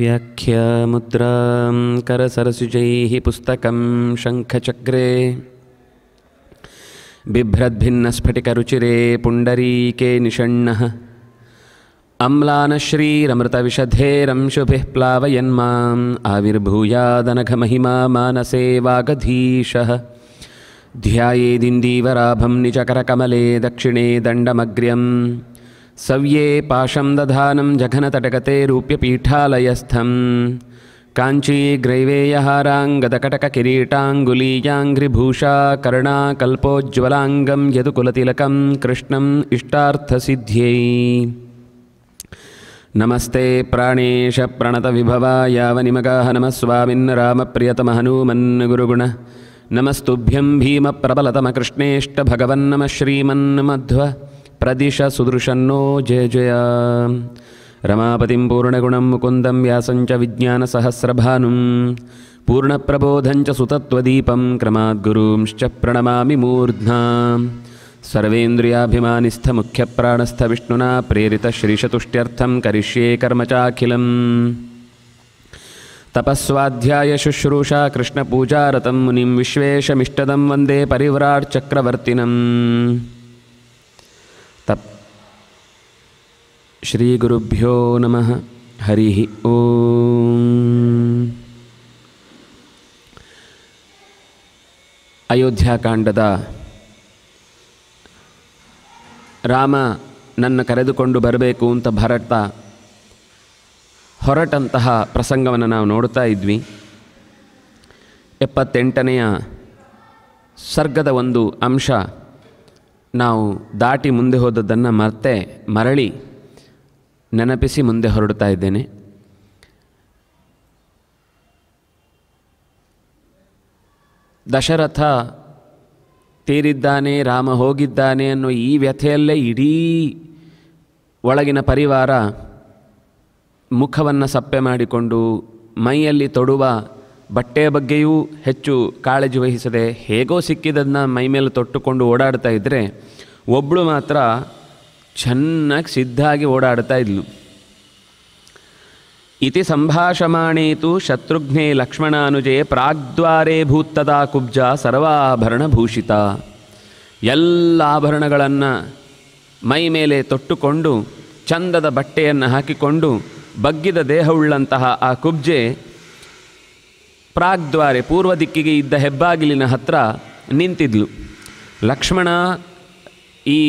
व्याख्यामुद्रां करसरसुजैः पुस्तकं शङ्खचक्रे बिभ्रद्भिन्नस्फटिकरुचिरे पुण्डरीके निषण्णः अम्लानश्रीरमृतविशधेरंशुभिः प्लावयन्माम् आविर्भूयादनघमहिमा मानसे वागधीशः ध्यायेदिन्दीवराभं निजकरकमले दक्षिणे दण्डमग्र्यं सव्ये पाशं दधानं जघनतटगते रूप्यपीठालयस्थं। काञ्चीग्रैवेयहाराङ्गदकटककिरीटाङ्गुलीयाङ्घ्रिभूषा कर्णाकल्पोज्ज्वलाङ्गं यदुकुलतिलकं कृष्णम् इष्टार्थसिद्ध्यै। नमस्ते प्राणेश प्रणतविभवा यावनिमगाः नमः स्वामिन् रामप्रियतमहनूमन् गुरुगुण नमस्तुभ्यं भीमप्रबलतमकृष्णेष्टभगवन्नमः श्रीमन्मध्व प्रदिश सुदृशन्नो जय जय। रमापतिं पूर्णगुणं मुकुन्दं व्यासञ्च विज्ञानसहस्रभानुं। पूर्णप्रबोधञ्च सुतत्वदीपं क्रमाद्गुरूंश्च प्रणमामि मूर्ध्ना। सर्वेन्द्रियाभिमानिस्थमुख्यप्राणस्थविष्णुना प्रेरितश्रीशतुष्ट्यर्थं करिष्ये कर्म चाखिलम् तपस्वाध्यायशुश्रूषा कृष्णपूजारतं मुनिं विश्वेशमिष्टदं वन्दे परिव्राट्चक्रवर्तिनम् ಶ್ರೀ ಗುರುಭ್ಯೋ ನಮಃ. ಹರಿ ಓಂ. ಅಯೋಧ್ಯಾಕಾಂಡದ ರಾಮ ನನ್ನ ಕರೆದುಕೊಂಡು ಬರಬೇಕು ಅಂತ ಭರತ ಹೊರಟಂತಹ ಪ್ರಸಂಗವನ್ನು ನಾವು ನೋಡ್ತಾ ಇದ್ವಿ. ಎಪ್ಪತ್ತೆಂಟನೆಯ ಸರ್ಗದ ಒಂದು ಅಂಶ ನಾವು ದಾಟಿ ಮುಂದೆ ಹೋದದ್ದನ್ನು ಮತ್ತೆ ಮರಳಿ ನೆನಪಿಸಿ ಮುಂದೆ ಹೊರಡ್ತಾ ಇದ್ದೇನೆ. ದಶರಥ ತೀರಿದ್ದಾನೆ, ರಾಮ ಹೋಗಿದ್ದಾನೆ ಅನ್ನೋ ಈ ವ್ಯಥೆಯಲ್ಲೇ ಇಡೀ ಒಳಗಿನ ಪರಿವಾರ ಮುಖವನ್ನು ಸಪ್ಪೆ ಮಾಡಿಕೊಂಡು ಮೈಯಲ್ಲಿ ತೊಡುವ ಬಟ್ಟೆಯ ಬಗ್ಗೆಯೂ ಹೆಚ್ಚು ಕಾಳಜಿ ವಹಿಸದೆ ಹೇಗೋ ಸಿಕ್ಕಿದ್ದನ್ನು ಮೈ ಮೇಲೆ ತೊಟ್ಟುಕೊಂಡು ಓಡಾಡ್ತಾ ಇದ್ದರೆ ಒಬ್ಬಳು ಮಾತ್ರ ಚೆನ್ನಾಗಿ ಸಿದ್ಧಾಗಿ ಓಡಾಡ್ತಾ ಇದ್ಲು. ಇತಿ ಸಂಭಾಷಮಾಣೇತು ಶತ್ರುಘ್ನೇ ಲಕ್ಷ್ಮಣಾನುಜೆ ಪ್ರಾಗ್ದ್ವಾರೇ ಭೂತ್ತದಾ ಕುಬ್ಜ ಸರ್ವಾಭರಣಭೂಷಿತ. ಎಲ್ಲ ಆಭರಣಗಳನ್ನು ಮೈ ಮೇಲೆ ತೊಟ್ಟುಕೊಂಡು, ಚಂದದ ಬಟ್ಟೆಯನ್ನು ಹಾಕಿಕೊಂಡು, ಬಗ್ಗಿದ ದೇಹವುಳ್ಳಂತಹ ಆ ಕುಬ್ಜೆ ಪ್ರಾಗ್ದ್ವಾರೆ ಪೂರ್ವ ದಿಕ್ಕಿಗೆ ಇದ್ದ ಹೆಬ್ಬಾಗಿಲಿನ ಹತ್ರ ನಿಂತಿದ್ಲು. ಲಕ್ಷ್ಮಣ ಈ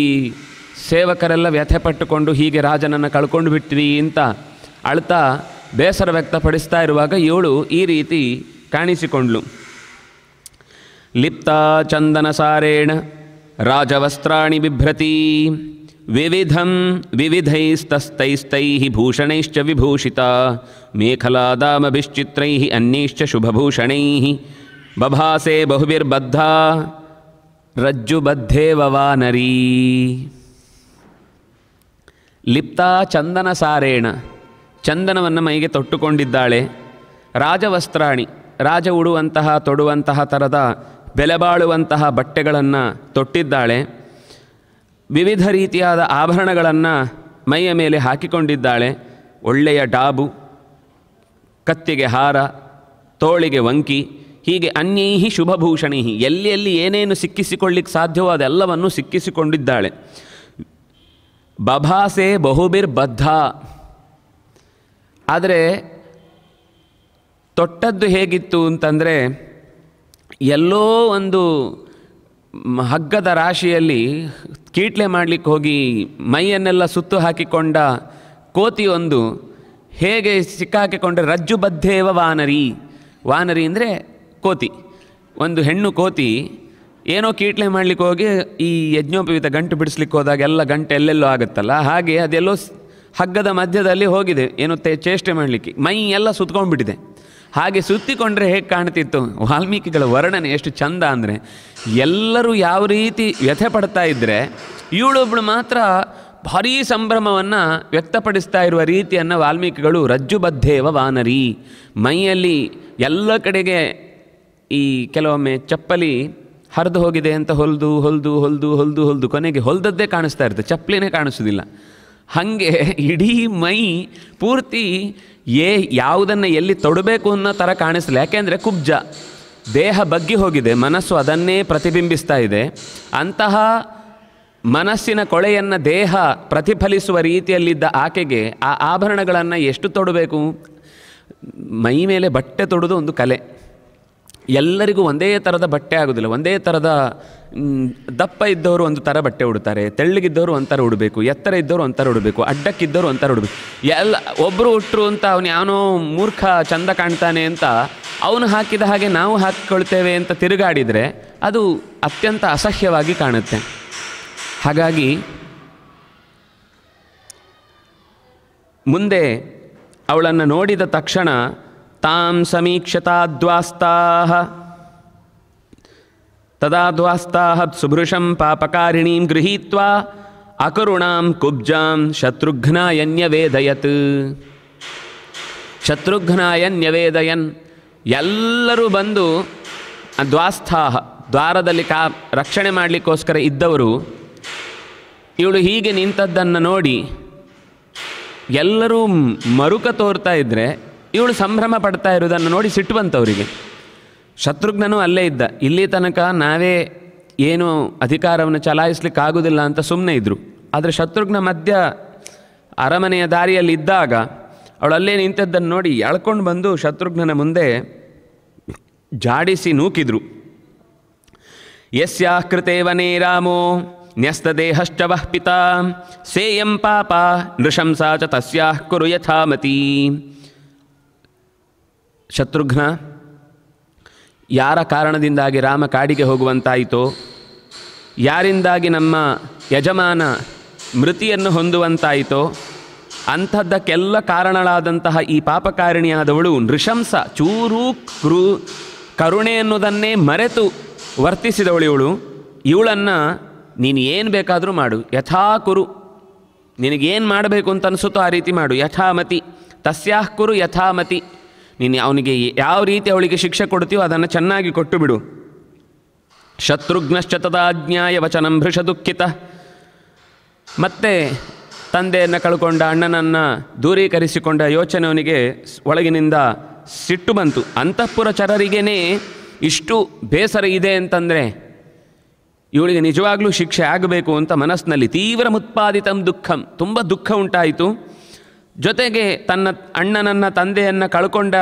ಸೇವಕರೆಲ್ಲ ವ್ಯಥೆಪಟ್ಟುಕೊಂಡು ಹೀಗೆ ರಾಜನನ್ನು ಕಳ್ಕೊಂಡು ಬಿಟ್ವಿ ಅಂತ ಅಳ್ತಾ ಬೇಸರ ವ್ಯಕ್ತಪಡಿಸ್ತಾ ಇರುವಾಗ ಇವಳು ಈ ರೀತಿ ಕಾಣಿಸಿಕೊಂಡ್ಳು ಲಿಪ್ತಾ ಚಂದನ ಸಾರೇಣ ರಾಜವಸ್ತ್ರಾಣಿ ಬಿಭ್ರತಿ ವಿವಿಧಂ ವಿವಿಧೈಸ್ತಸ್ತೈಸ್ತೈ ಭೂಷಣೈಶ್ಚ ವಿಭೂಷಿತ ಮೇಖಲಾದಾಮಭಿಶ್ಚಿತ್ರೈ ಅನ್ಯೈಶ್ಚ ಶುಭಭೂಷಣೈ ಬಭಾಸೆ ಬಹುಭಿರ್ಬದ್ಧ ರಜ್ಜುಬದ್ಧೇವ ವಾನರೀ. ಲಿಪ್ತಾ ಚಂದನ ಸಾರೇಣ. ಚಂದನವನ್ನು ಮೈಗೆ ತೊಟ್ಟುಕೊಂಡಿದ್ದಾಳೆ. ರಾಜವಸ್ತ್ರಾಣಿ, ರಾಜ ಉಡುವಂತಹ ತೊಡುವಂತಹ ಥರದ ಬೆಲೆಬಾಳುವಂತಹ ಬಟ್ಟೆಗಳನ್ನು ತೊಟ್ಟಿದ್ದಾಳೆ. ವಿವಿಧ ರೀತಿಯಾದ ಆಭರಣಗಳನ್ನು ಮೈಯ ಮೇಲೆ ಹಾಕಿಕೊಂಡಿದ್ದಾಳೆ. ಒಳ್ಳೆಯ ಡಾಬು, ಕತ್ತಿಗೆ ಹಾರ, ತೋಳಿಗೆ ವಂಕಿ ಹೀಗೆ ಅನ್ಯೈಹಿ ಶುಭಭೂಷಣಿ ಎಲ್ಲಿ ಎಲ್ಲಿ ಏನೇನು ಸಿಕ್ಕಿಸಿಕೊಳ್ಳಿಕ್ಕೆ ಸಾಧ್ಯವೋ ಅದೆಲ್ಲವನ್ನು ಸಿಕ್ಕಿಸಿಕೊಂಡಿದ್ದಾಳೆ. ಬಭಾಸೆ ಬಹುಬಿರ್ಬದ್ಧ ಆದರೆ ತೊಟ್ಟದ್ದು ಹೇಗಿತ್ತು ಅಂತಂದರೆ ಎಲ್ಲೋ ಒಂದು ಹಗ್ಗದ ರಾಶಿಯಲ್ಲಿ ಕೀಟ್ಲೆ ಮಾಡಲಿಕ್ಕೆ ಹೋಗಿ ಮೈಯನ್ನೆಲ್ಲ ಸುತ್ತು ಹಾಕಿಕೊಂಡ ಕೋತಿಯೊಂದು ಹೇಗೆ ಸಿಕ್ಕಾಕಿಕೊಂಡ್ರೆ ರಜ್ಜುಬದ್ಧೇವ ವಾನರಿ. ವಾನರಿ ಅಂದರೆ ಕೋತಿ. ಒಂದು ಹೆಣ್ಣು ಕೋತಿ ಏನೋ ಕೀಟ್ಲೆ ಮಾಡಲಿಕ್ಕೆ ಹೋಗಿ ಈ ಯಜ್ಞೋಪವೀತ ಗಂಟು ಬಿಡಿಸ್ಲಿಕ್ಕೆ ಹೋದಾಗ ಎಲ್ಲ ಗಂಟು ಎಲ್ಲೆಲ್ಲೋ ಆಗುತ್ತಲ್ಲ? ಹಾಗೆ ಅದೆಲ್ಲೋ ಹಗ್ಗದ ಮಧ್ಯದಲ್ಲಿ ಹೋಗಿದೆ. ಏನೋ ತೇ ಚೇಷ್ಟೆ ಮಾಡಲಿಕ್ಕೆ. ಮೈ ಎಲ್ಲ ಸುತ್ಕೊಂಡ್ಬಿಟ್ಟಿದೆ. ಹಾಗೆ ಸುತ್ತಿಕೊಂಡ್ರೆ ಹೇಗೆ ಕಾಣ್ತಿತ್ತು? ವಾಲ್ಮೀಕಿಗಳ ವರ್ಣನೆ ಎಷ್ಟು ಚಂದ ಅಂದರೆ, ಎಲ್ಲರೂ ಯಾವ ರೀತಿ ವ್ಯಥೆ ಪಡ್ತಾ ಇದ್ದರೆ ಇವಳೊಬ್ಬಳು ಮಾತ್ರ ಭಾರೀ ಸಂಭ್ರಮವನ್ನು ವ್ಯಕ್ತಪಡಿಸ್ತಾ ಇರುವ ರೀತಿಯನ್ನು ವಾಲ್ಮೀಕಿಗಳು ರಜ್ಜುಬದ್ಧೇವ ವಾನರಿ. ಮೈಯಲ್ಲಿ ಎಲ್ಲ ಕಡೆಗೆ ಈ ಕೆಲವೊಮ್ಮೆ ಚಪ್ಪಲಿ ಹರಿದು ಹೋಗಿದೆ ಅಂತ ಹೊಲ್ದು ಹೊಲ್ದು ಹೊಲ್ದು ಹೊಲ್ದು ಹೊಲ್ದು ಕೊನೆಗೆ ಹೊಲ್ದದ್ದೇ ಕಾಣಿಸ್ತಾ ಇರುತ್ತೆ. ಚಪ್ಪಲಿನೇ ಕಾಣಿಸೋದಿಲ್ಲ. ಹಾಗೆ ಇಡೀ ಮೈ ಪೂರ್ತಿ ಏ ಯಾವುದನ್ನು ಎಲ್ಲಿ ತೊಡಬೇಕು ಅನ್ನೋ ಥರ ಕಾಣಿಸಲಿಲ್ಲ. ಯಾಕೆಂದರೆ ಕುಬ್ಜ, ದೇಹ ಬಗ್ಗಿ ಹೋಗಿದೆ. ಮನಸ್ಸು ಅದನ್ನೇ ಪ್ರತಿಬಿಂಬಿಸ್ತಾ ಇದೆ. ಅಂತಹ ಮನಸ್ಸಿನ ಕೊಳೆಯನ್ನು ದೇಹ ಪ್ರತಿಫಲಿಸುವ ರೀತಿಯಲ್ಲಿದ್ದ ಆಕೆಗೆ ಆ ಆಭರಣಗಳನ್ನು ಎಷ್ಟು ತೊಡಬೇಕು? ಮೈ ಮೇಲೆ ಬಟ್ಟೆ ತೊಡೋದು ಒಂದು ಕಲೆ. ಎಲ್ಲರಿಗೂ ಒಂದೇ ಥರದ ಬಟ್ಟೆ ಆಗೋದಿಲ್ಲ. ಒಂದೇ ಥರದ ದಪ್ಪ ಇದ್ದವರು ಒಂದು ಥರ ಬಟ್ಟೆ ಉಡ್ತಾರೆ ತೆಳ್ಳಗಿದ್ದವರು ಒಂಥರ ಉಡಬೇಕು, ಎತ್ತರ ಇದ್ದವರು ಒಂಥರ ಉಡಬೇಕು, ಅಡ್ಡಕ್ಕಿದ್ದವರು ಒಂಥರ ಉಡಬೇಕು. ಎಲ್ಲ ಒಬ್ಬರು ಉಟ್ರು ಅಂತ ಅವನು ಯಾವನೋ ಮೂರ್ಖ ಚಂದ ಕಾಣ್ತಾನೆ ಅಂತ ಅವನು ಹಾಕಿದ ಹಾಗೆ ನಾವು ಹಾಕಿಕೊಳ್ತೇವೆ ಅಂತ ತಿರುಗಾಡಿದರೆ ಅದು ಅತ್ಯಂತ ಅಸಹ್ಯವಾಗಿ ಕಾಣುತ್ತೆ. ಹಾಗಾಗಿ ಮುಂದೆ ಅವಳನ್ನು ನೋಡಿದ ತಕ್ಷಣ ತಾಂ ಸಮೀಕ್ಷತಾದ್ವಾಸ್ತಾ ತದಾ ದ್ವಾಸ್ತಾಹ ಸುಭೃಶಂ ಪಾಪಕಾರಿಣೀಂ ಗೃಹೀತ್ವಾ ಅಕರುಣಾಂ ಕುಬ್ಜಾಂ ಶತ್ರುಘ್ನಾಯನ್ಯವೇದಯತ್ ಶತ್ರುಘ್ನಾಯನ್ಯವೇದಯನ್ ಎಲ್ಲರೂ ಬಂದು ದ್ವಾಸ್ಥಾಹ ದ್ವಾರದಲ್ಲಿ ಕಾ ರಕ್ಷಣೆ ಮಾಡಲಿಕ್ಕೋಸ್ಕರ ಇದ್ದವರು, ಇವಳು ಹೀಗೆ ನಿಂತದ್ದನ್ನು ನೋಡಿ ಎಲ್ಲರೂ ಮರುಕ ತೋರ್ತಾ ಇದ್ದರೆ ಇವಳು ಸಂಭ್ರಮ ಪಡ್ತಾ ಇರುವುದನ್ನು ನೋಡಿ ಸಿಟ್ಟು ಬಂತವರಿಗೆ ಶತ್ರುಘ್ನನು ಅಲ್ಲೇ ಇದ್ದ. ಇಲ್ಲಿ ತನಕ ನಾವೇ ಏನು ಅಧಿಕಾರವನ್ನು ಚಲಾಯಿಸ್ಲಿಕ್ಕಾಗೋದಿಲ್ಲ ಅಂತ ಸುಮ್ಮನೆ ಇದ್ದರು ಆದರೆ ಶತ್ರುಘ್ನ ಮಧ್ಯ ಅರಮನೆಯ ದಾರಿಯಲ್ಲಿ ಇದ್ದಾಗ ಅವಳು ಅಲ್ಲೇ ನಿಂತದ್ದನ್ನು ನೋಡಿ ಎಳ್ಕೊಂಡು ಬಂದು ಶತ್ರುಘ್ನನ ಮುಂದೆ ಜಾಡಿಸಿ ನೂಕಿದ್ರು. ಯಸ್ಯಾ ಕೃತೇವನೇ ರಾಮೋ ನ್ಯಸ್ತದೇಹಶ್ಚ ವಃ ಪಿತಾ, ಸೇಯಂ ಪಾಪ ನೃಶಂಸಾ ಚ ತಸ್ಯಾಃ ಕುರು ಯಥಾಮತಿ. ಶತ್ರುಘ್ನ, ಯಾರ ಕಾರಣದಿಂದಾಗಿ ರಾಮ ಕಾಡಿಗೆ ಹೋಗುವಂತಾಯಿತೋ, ಯಾರಿಂದಾಗಿ ನಮ್ಮ ಯಜಮಾನ ಮೃತಿಯನ್ನು ಹೊಂದುವಂತಾಯಿತೋ, ಅಂಥದ್ದಕ್ಕೆಲ್ಲ ಕಾರಣಳಾದಂತಹ ಈ ಪಾಪಕಾರಿಣಿಯಾದವಳು ನೃಶಂಸ, ಚೂರು ಕೃ ಕರುಣೆ ಎನ್ನುವುದನ್ನೇ ಮರೆತು ವರ್ತಿಸಿದವಳು ಇವಳು. ಇವಳನ್ನು ನೀನು ಏನು ಬೇಕಾದರೂ ಮಾಡು. ಯಥಾ ಕುರು ನಿನಗೇನು ಮಾಡಬೇಕು ಅಂತ ಅನಿಸುತ್ತೋ ಆ ರೀತಿ ಮಾಡು. ಯಥಾಮತಿ, ತಸ್ಯಾಃ ಕುರು ಯಥಾಮತಿ. ನೀನು ಅವನಿಗೆ ಯಾವ ರೀತಿ ಅವಳಿಗೆ ಶಿಕ್ಷೆ ಕೊಡ್ತೀಯೋ ಅದನ್ನು ಚೆನ್ನಾಗಿ ಕೊಟ್ಟು ಬಿಡು. ಶತ್ರುಘ್ನಶ್ಚ ತದಾಜ್ಞಾಯ ವಚನಂ ಭೃಷ ದುಃಖಿತ ಮತ್ತೆ ತಂದೆಯನ್ನು ಕಳ್ಕೊಂಡ ಅಣ್ಣನನ್ನು ದೂರೀಕರಿಸಿಕೊಂಡ ಯೋಚನೆ ಅವನಿಗೆ ಒಳಗಿನಿಂದ ಸಿಟ್ಟು ಬಂತು. ಅಂತಃಪುರ ಚರರಿಗೇನೆ ಇಷ್ಟು ಬೇಸರ ಇದೆ ಅಂತಂದರೆ ಇವಳಿಗೆ ನಿಜವಾಗ್ಲೂ ಶಿಕ್ಷೆ ಆಗಬೇಕು ಅಂತ ಮನಸ್ಸಿನಲ್ಲಿ ತೀವ್ರ ಮುತ್ಪಾದಿತಂ ದುಃಖಂ. ತುಂಬ ದುಃಖ ಉಂಟಾಯಿತು. ಜೊತೆಗೆ ತನ್ನ ಅಣ್ಣನನ್ನು ತಂದೆಯನ್ನು ಕಳ್ಕೊಂಡ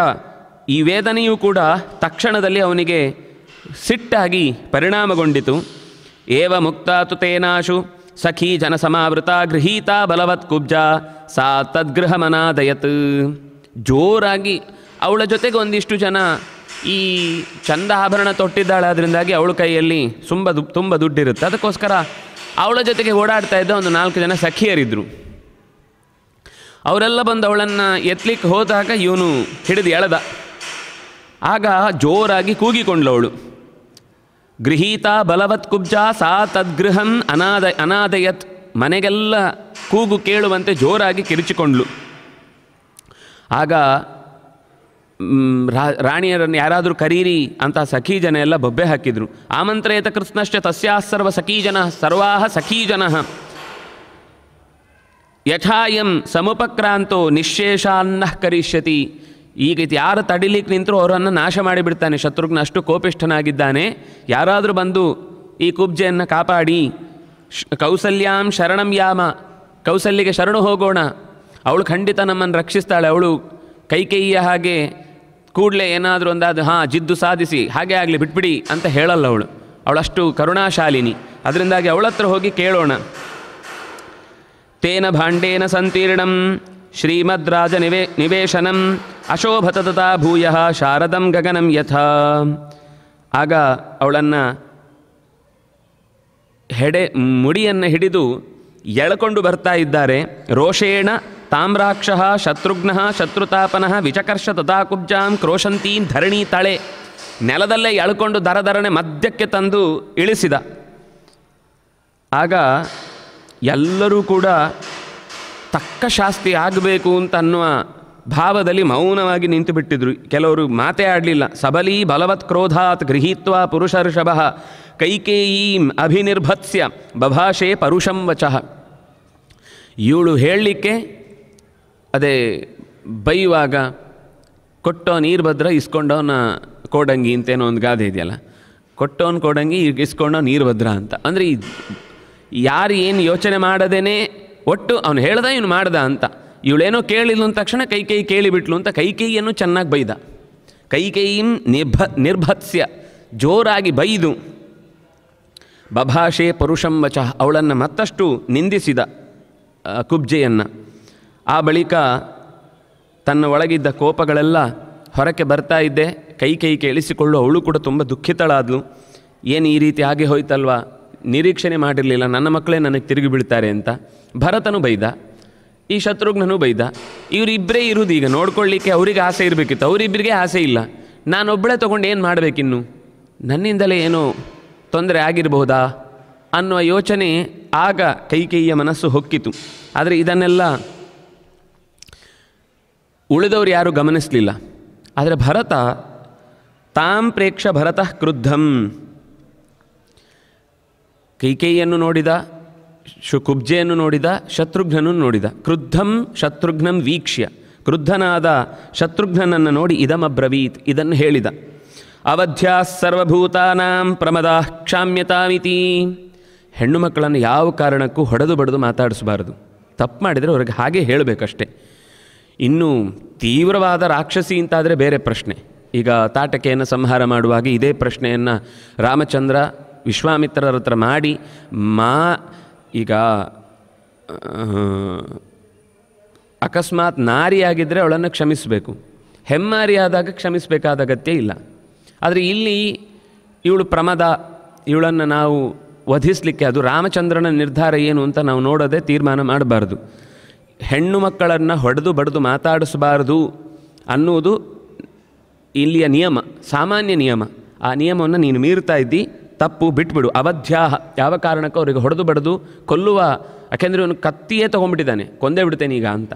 ಈ ವೇದನೆಯೂ ಕೂಡ ತಕ್ಷಣದಲ್ಲಿ ಅವನಿಗೆ ಸಿಟ್ಟಾಗಿ ಪರಿಣಾಮಗೊಂಡಿತು. ಏವ ಮುಕ್ತಾತು ತೇನಾಶು, ಸಖಿ ಜನಸಮಾವೃತ ಗೃಹೀತ ಬಲವತ್ ಕುಬ್ಜ, ಸಾ ತದ್ಗೃಹಮನಾದಯತ್. ಜೋರಾಗಿ ಅವಳ ಜೊತೆಗೆ ಒಂದಿಷ್ಟು ಜನ ಈ ಚಂದ ಆಭರಣ ತೊಟ್ಟಿದ್ದಾಳೆ ಅದರಿಂದಾಗಿ ಅವಳ ಕೈಯಲ್ಲಿ ತುಂಬ ದು ತುಂಬ ದುಡ್ಡಿರುತ್ತೆ. ಅದಕ್ಕೋಸ್ಕರ ಅವಳ ಜೊತೆಗೆ ಓಡಾಡ್ತಾ ಇದ್ದ ಒಂದು ನಾಲ್ಕು ಜನ ಸಖಿಯರಿದ್ದರು ಅವರೆಲ್ಲ ಬಂದು ಅವಳನ್ನು ಎತ್ತಲಿಕ್ಕೆ ಹೋದಾಗ ಇವನು ಹಿಡಿದು ಎಳೆದ. ಆಗ ಜೋರಾಗಿ ಕೂಗಿಕೊಂಡ್ಲವಳು. ಗೃಹೀತ ಬಲವತ್ ಕುಬ್ಜ ಸಾ ತದ್ಗೃಹನ್ ಅನಾದ ಅನಾದಯತ್. ಮನೆಗೆಲ್ಲ ಕೂಗು ಕೇಳುವಂತೆ ಜೋರಾಗಿ ಕಿರಿಚಿಕೊಂಡ್ಲು. ಆಗ ರಾಣಿಯರನ್ನು ಯಾರಾದರೂ ಕರೀರಿ ಅಂತ ಸಖೀ ಜನ ಎಲ್ಲ ಬೊಬ್ಬೆ ಹಾಕಿದ್ರು. ಆಮಂತ್ರೇತ ಕೃಷ್ಣಶ್ಚ ತಸ್ಯಾ ಸರ್ವ ಸಖೀ ಜನ ಸರ್ವಾಹ ಸಖೀ ಜನಃ ಯಥಾಯಂ ಸಮುಪಕ್ರಾಂತೋ ನಿಶೇಷಾನ್ನಃ ಕರಿಷ್ಯತಿ. ಈಗ ಯಾರು ತಡಿಲಿಕ್ಕೆ ನಿಂತರೂ ಅವರನ್ನು ನಾಶ ಮಾಡಿಬಿಡ್ತಾನೆ. ಶತ್ರುಘ್ನ ಅಷ್ಟು ಕೋಪಿಷ್ಠನಾಗಿದ್ದಾನೆ. ಯಾರಾದರೂ ಬಂದು ಈ ಕುಬ್ಜೆಯನ್ನು ಕಾಪಾಡಿ. ಕೌಸಲ್ಯಾಂ ಶರಣಂ ಯಾಮ. ಕೌಸಲ್ಯಗೆ ಶರಣು ಹೋಗೋಣ. ಅವಳು ಖಂಡಿತ ನಮ್ಮನ್ನು ರಕ್ಷಿಸ್ತಾಳೆ. ಅವಳು ಕೈಕೈಯ ಹಾಗೆ ಕೂಡಲೇ ಏನಾದರೂ ಒಂದಾದ ಹಾಂ, ಜಿದ್ದು ಸಾಧಿಸಿ, ಹಾಗೆ ಆಗಲಿ, ಬಿಟ್ಬಿಡಿ ಅಂತ ಹೇಳಲ್ಲ ಅವಳು. ಅವಳಷ್ಟು ಕರುಣಾಶಾಲಿನಿ. ಅದರಿಂದಾಗಿ ಅವಳತ್ರ ಹೋಗಿ ಕೇಳೋಣ. ತೇನ ಭಾಂಡೇನ ಸಂತೀರ್ಣಂ ಶ್ರೀಮದ್ರಾಜ ನಿವೇ ನಿವೇಶನಂ ಅಶೋಭತ ತಥಾ ಭೂಯ ಶಾರದಂ ಗಗನಂ ಯಥಾ ಆಗ ಅವಳನ್ನು ಹೆಡೆ, ಮುಡಿಯನ್ನು ಹಿಡಿದು ಎಳಕೊಂಡು ಬರ್ತಾ ಇದ್ದಾರೆ. ರೋಷೇಣ, ತಾಮ್ರಾಕ್ಷ, ಶತ್ರುಘ್ನ, ಶತ್ರುತಾಪನಃ, ವಿಚಕರ್ಷ ತಥಾ ಕುಬ್ಜಾಂ ಕ್ರೋಶಂತೀಂ ಧರಣಿ ತಳೆ ನೆಲದಲ್ಲೇ ಎಳ್ಕೊಂಡು ದರದರನೆ ಮಧ್ಯಕ್ಕೆ ತಂದು ಇಳಿಸಿದ. ಆಗ ಎಲ್ಲರೂ ಕೂಡ ತಕ್ಕ ಶಾಸ್ತಿ ಆಗಬೇಕು ಅಂತ ಅನ್ನುವ ಭಾವದಲ್ಲಿ ಮೌನವಾಗಿ ನಿಂತು ಬಿಟ್ಟಿದ್ರು ಕೆಲವರು ಮಾತೇ ಆಡಲಿಲ್ಲ. ಸಬಲೀ ಬಲವತ್ ಕ್ರೋಧಾತ್ ಗೃಹೀತ್ವ ಪುರುಷರ್ಷಭ ಕೈಕೇಯೀಂ ಅಭಿನಿರ್ಭತ್ಸ್ಯ ಬಭಾಷೆ ಪರುಷಂ ವಚಃ. ಇವಳು ಹೇಳಲಿಕ್ಕೆ ಅದೇ ಬೈಯುವಾಗ ಕೊಟ್ಟೋ ನೀರು ಭದ್ರ ಇಸ್ಕೊಂಡವನ ಕೋಡಂಗಿ ಅಂತೇನೋ ಒಂದು ಗಾದೆ ಇದೆಯಲ್ಲ. ಕೊಟ್ಟೋನ್ ಕೋಡಂಗಿ ಈಗ ಇಸ್ಕೊಂಡೋ ನೀರು ಭದ್ರ ಅಂತ. ಅಂದರೆ ಈ ಯಾರು ಏನು ಯೋಚನೆ ಮಾಡದೇನೆ ಒಟ್ಟು ಅವನು ಹೇಳ್ದ, ಇವನು ಮಾಡ್ದ ಅಂತ. ಇವಳೇನೋ ಕೇಳಿಲ್ಲ ಅಂದ ತಕ್ಷಣ ಕೈ ಕೈ ಕೇಳಿಬಿಟ್ಲು ಅಂತ ಕೈ ಕೈಯನ್ನು ಚೆನ್ನಾಗಿ ಬೈದ. ಕೈ ಕೈಯಿಂ ನಿರ್ಭ, ನಿರ್ಭತ್ಸ್ಯ, ಜೋರಾಗಿ ಬೈದು. ಬಭಾಷೆ ಪರುಷಂ ವಚಃ, ಅವಳನ್ನು ಮತ್ತಷ್ಟು ನಿಂದಿಸಿದ ಕುಬ್ಜೆಯನ್ನು. ಆ ಬಳಿಕ ತನ್ನ ಒಳಗಿದ್ದ ಕೋಪಗಳೆಲ್ಲ ಹೊರಕ್ಕೆ ಬರ್ತಾ ಇದ್ದೆ. ಕೈ ಕೈ ಕೇಳಿಸಿಕೊಳ್ಳು ಅವಳು ಕೂಡ ತುಂಬ ದುಃಖಿತಳಾದ್ಲು. ಏನು ಈ ರೀತಿ ಆಗಿ ಹೋಯ್ತಲ್ವಾ? ನಿರೀಕ್ಷಣೆ ಮಾಡಿರಲಿಲ್ಲ. ನನ್ನ ಮಕ್ಕಳೇ ನನಗೆ ತಿರುಗಿ ಬೀಳ್ತಾರೆ ಅಂತ. ಭರತನು ಬೈದ. ಈ ಶತ್ರುಘ್ನನು ಬೈದ. ಇವರಿಬ್ಬರೇ ಇರುವುದು ಈಗ. ನೋಡ್ಕೊಳ್ಳಿಕ್ಕೆ ಅವರಿಗೆ ಆಸೆ ಇರಬೇಕಿತ್ತು. ಅವರಿಬ್ಬರಿಗೆ ಆಸೆ ಇಲ್ಲ. ನಾನೊಬ್ಬಳೇ ತೊಗೊಂಡು ಏನು ಮಾಡಬೇಕಿನ್ನು? ನನ್ನಿಂದಲೇ ಏನೋ ತೊಂದರೆ ಆಗಿರಬಹುದಾ? ಅನ್ನುವ ಯೋಚನೆ ಆಗ ಕೈಕೇಯಿಯ ಮನಸ್ಸು ಹೊಕ್ಕಿತು. ಆದರೆ ಇದನ್ನೆಲ್ಲ ಉಳಿದವರು ಯಾರೂ ಗಮನಿಸಲಿಲ್ಲ. ಆದರೆ ಭರತ, ತಾಂ ಪ್ರೇಕ್ಷ ಭರತಃ ಕ್ರುದ್ಧಂ. ಕೈಕೇಯಿಯನ್ನು ನೋಡಿದ, ಶು ಕುಬ್ಜೆಯನ್ನು ನೋಡಿದ ಶತ್ರುಘ್ನನ್ನು ನೋಡಿದ. ಕ್ರುದ್ಧಂ ಶತ್ರುಘ್ನಂ ವೀಕ್ಷ್ಯ. ಕ್ರುದ್ಧನಾದ ಶತ್ರುಘ್ನನನ್ನು ನೋಡಿ ಇದಮಬ್ರವೀತ್, ಇದನ್ನು ಹೇಳಿದ. ಅವಧ್ಯಾ ಸರ್ವಭೂತಾನಾಂ ಪ್ರಮದ ಕ್ಷಾಮ್ಯತಾಮಿತಿ. ಹೆಣ್ಣು ಮಕ್ಕಳನ್ನು ಯಾವ ಕಾರಣಕ್ಕೂ ಹೊಡೆದು ಬಡದು ಮಾತಾಡಿಸಬಾರದು. ತಪ್ಪು ಮಾಡಿದರೆ ಅವ್ರಿಗೆ ಹಾಗೆ ಹೇಳಬೇಕಷ್ಟೆ. ಇನ್ನು ತೀವ್ರವಾದ ರಾಕ್ಷಸಿ ಅಂತಾದರೆ ಬೇರೆ ಪ್ರಶ್ನೆ. ಈಗ ತಾಟಕೆಯನ್ನು ಸಂಹಾರ ಮಾಡುವಾಗ ಇದೇ ಪ್ರಶ್ನೆಯನ್ನು ರಾಮಚಂದ್ರ ವಿಶ್ವಾಮಿತ್ರರ ಹತ್ರ ಮಾಡಿ, ಮಾ, ಈಗ ಅಕಸ್ಮಾತ್ ನಾರಿಯಾಗಿದ್ದರೆ ಅವಳನ್ನು ಕ್ಷಮಿಸಬೇಕು. ಹೆಮ್ಮಾರಿಯಾದಾಗ ಕ್ಷಮಿಸಬೇಕಾದ ಅಗತ್ಯ ಇಲ್ಲ. ಆದರೆ ಇಲ್ಲಿ ಇವಳು ಪ್ರಮದ, ಇವಳನ್ನು ನಾವು ವಧಿಸಲಿಕ್ಕೆ ಅದು ರಾಮಚಂದ್ರನ ನಿರ್ಧಾರ ಏನು ಅಂತ ನಾವು ನೋಡೋದೇ ತೀರ್ಮಾನ ಮಾಡಬಾರ್ದು. ಹೆಣ್ಣು ಮಕ್ಕಳನ್ನು ಹೊಡೆದು ಬಡಿದು ಮಾತಾಡಿಸಬಾರ್ದು ಅನ್ನುವುದು ಇಲ್ಲಿಯ ನಿಯಮ, ಸಾಮಾನ್ಯ ನಿಯಮ. ಆ ನಿಯಮವನ್ನು ನೀನು ಮೀರ್ತಾ ಇದ್ದಿ ತಪ್ಪು ಬಿಟ್ಬಿಡು. ಅವಧ್ಯಾಹ. ಯಾವ ಕಾರಣಕ್ಕೂ ಅವರಿಗೆ ಹೊಡೆದು ಬಡದು ಕೊಲ್ಲುವ ಯಾಕೆಂದರೆ ಅವನು ಕತ್ತಿಯೇ ತೊಗೊಂಡ್ಬಿಟ್ಟಿದ್ದಾನೆ. ಕೊಂದೇ ಬಿಡ್ತೇನೆ ಈಗ ಅಂತ.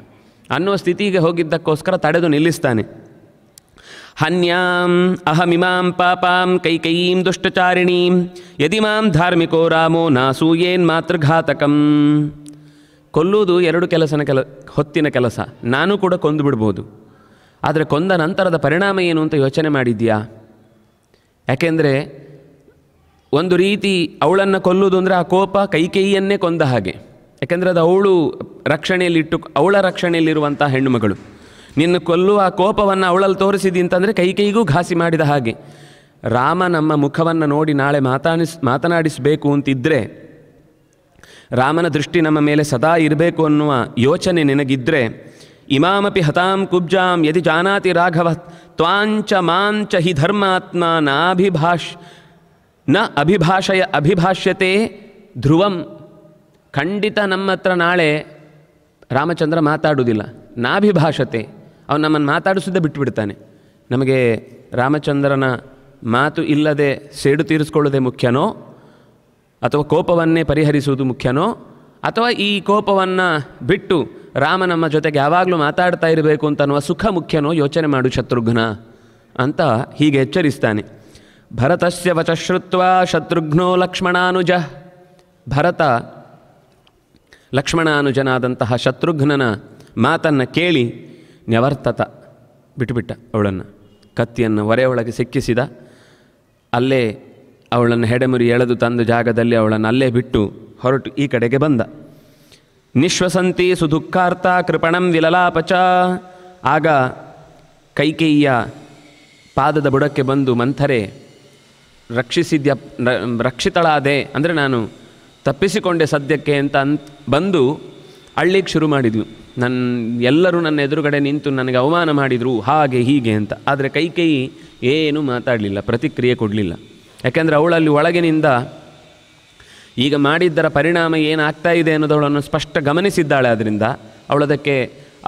ಅನ್ನೋ ಸ್ಥಿತಿಗೆ ಹೋಗಿದ್ದಕ್ಕೋಸ್ಕರ ತಡೆದು ನಿಲ್ಲಿಸ್ತಾನೆ. ಹನ್ಯಾಂ ಅಹಮಿಮಾಂ ಪಾಪಾಂ ಕೈಕೈಂ ದುಷ್ಟಚಾರಿಣೀಂ ಯದಿಮಾಂ ಧಾರ್ಮಿಕೋ ರಾಮೋ ನಾಸೂಯೇನ್ ಮಾತೃಘಾತಕಂ. ಕೊಲ್ಲುವುದು ಎರಡು ಕೆಲಸನ ಕೆಲ, ಹೊತ್ತಿನ ಕೆಲಸ. ನಾನು ಕೂಡ ಕೊಂದು ಬಿಡ್ಬೋದು. ಆದರೆ ಕೊಂದ ನಂತರದ ಪರಿಣಾಮ ಏನು ಅಂತ ಯೋಚನೆ ಮಾಡಿದ್ಯಾ ಯಾಕೆಂದರೆ ಒಂದು ರೀತಿ ಅವಳನ್ನು ಕೊಲ್ಲುವುದು ಅಂದರೆ ಆ ಕೋಪ ಕೈಕೇಯಿಯನ್ನೇ ಕೊಂದ ಹಾಗೆ. ಯಾಕೆಂದರೆ ಅದು ಅವಳು ರಕ್ಷಣೆಯಲ್ಲಿಟ್ಟು ಅವಳ ರಕ್ಷಣೆಯಲ್ಲಿರುವಂಥ ಹೆಣ್ಣುಮಗಳು. ನಿನ್ನ ಕೊಲ್ಲುವ ಆ ಕೋಪವನ್ನು ಅವಳಲ್ಲಿ ತೋರಿಸಿದಿ ಅಂತಂದರೆ ಕೈಕೈಗೂ ಘಾಸಿ ಮಾಡಿದ ಹಾಗೆ. ರಾಮ ನಮ್ಮ ಮುಖವನ್ನು ನೋಡಿ ನಾಳೆ ಮಾತಾಡಿಸ್ ಮಾತನಾಡಿಸಬೇಕು ಅಂತಿದ್ದರೆ ರಾಮನ ದೃಷ್ಟಿ ನಮ್ಮ ಮೇಲೆ ಸದಾ ಇರಬೇಕು ಅನ್ನುವ ಯೋಚನೆ ನಿನಗಿದ್ದರೆ ಇಮಾಮಪಿ ಹತಾಂ ಕುಬ್ಜಾಂ ಯದಿ ಜಾನಾತಿ ರಾಘವ ತ್ವಾಂಚ ಮಾಂಚ ಹಿ ಧರ್ಮಾತ್ಮ ನಾಭಿಭಾಷ್ ನ ಅಭಿಭಾಷಯ ಅಭಿಭಾಷ್ಯತೆ ಧ್ರುವಂ. ಖಂಡಿತ ನಮ್ಮ ಹತ್ರ ನಾಳೆ ರಾಮಚಂದ್ರ ಮಾತಾಡುವುದಿಲ್ಲ. ನಾಭಿಭಾಷತೆ. ಅವನು ನಮ್ಮನ್ನು ಮಾತಾಡಿಸುವುದೇ ಬಿಟ್ಟುಬಿಡ್ತಾನೆ ನಮಗೆ ರಾಮಚಂದ್ರನ ಮಾತು ಇಲ್ಲದೆ ಸೇಡು ತೀರಿಸ್ಕೊಳ್ಳೋದೇ ಮುಖ್ಯನೋ? ಅಥವಾ ಕೋಪವನ್ನೇ ಪರಿಹರಿಸುವುದು ಮುಖ್ಯನೋ? ಅಥವಾ ಈ ಕೋಪವನ್ನು ಬಿಟ್ಟು ರಾಮ ನಮ್ಮ ಜೊತೆಗೆ ಯಾವಾಗಲೂ ಮಾತಾಡ್ತಾ ಇರಬೇಕು ಅಂತ ಅನ್ನುವ ಸುಖ ಮುಖ್ಯನೋ ಯೋಚನೆ ಮಾಡು ಶತ್ರುಘ್ನ ಅಂತ ಹೀಗೆ ಎಚ್ಚರಿಸ್ತಾನೆ. ಭರತಸ್ಯ ವಚ ಶ್ರುತ್ವ ಶತ್ರುಘ್ನೋ ಲಕ್ಷ್ಮಣಾನುಜ. ಭರತ ಲಕ್ಷ್ಮಣಾನುಜನಾದಂತಹ ಶತ್ರುಘ್ನನ ಮಾತನ್ನು ಕೇಳಿ ನ್ಯವರ್ತತ ಬಿಟ್ಟುಬಿಟ್ಟ ಅವಳನ್ನು. ಕತ್ತಿಯನ್ನು ಒರೆಯೊಳಗೆ ಸಿಕ್ಕಿಸಿದ. ಅಲ್ಲೇ ಅವಳನ್ನು ಹೆಡೆಮುರಿ ಎಳೆದು ತಂದ ಜಾಗದಲ್ಲಿ ಅವಳನ್ನು ಅಲ್ಲೇ ಬಿಟ್ಟು ಹೊರಟು ಈ ಕಡೆಗೆ ಬಂದ. ನಿಶ್ವಸಂತಿ ಸುದುಃಖಾರ್ಥ ಕೃಪಣಂ ವಿಲಲಾಪಚ. ಆಗ ಕೈಕೇಯಿಯ ಪಾದದ ಬುಡಕ್ಕೆ ಬಂದು ಮಂಥರೆ ರಕ್ಷಿಸಿದ್ಯ ರಕ್ಷಿತಳಾದೆ ಅಂದರೆ ನಾನು ತಪ್ಪಿಸಿಕೊಂಡೆ ಸದ್ಯಕ್ಕೆ ಅಂತ ಅನ್, ಬಂದು ಅಳ್ಳಿಗೆ ಶುರು ಮಾಡಿದ್ವಿ. ನನ್ನ ಎಲ್ಲರೂ ನನ್ನ ಎದುರುಗಡೆ ನಿಂತು ನನಗೆ ಅವಮಾನ ಮಾಡಿದರು, ಹಾಗೆ ಹೀಗೆ ಅಂತ. ಆದರೆ ಕೈ ಕೈ ಏನೂ ಮಾತಾಡಲಿಲ್ಲ, ಪ್ರತಿಕ್ರಿಯೆ ಕೊಡಲಿಲ್ಲ. ಯಾಕೆಂದರೆ ಅವಳಲ್ಲಿ ಒಳಗಿನಿಂದ ಈಗ ಮಾಡಿದ್ದರ ಪರಿಣಾಮ ಏನಾಗ್ತಾ ಇದೆ ಅನ್ನೋದವಳನ್ನು ಸ್ಪಷ್ಟ ಗಮನಿಸಿದ್ದಾಳೆ. ಅದರಿಂದ ಅವಳದಕ್ಕೆ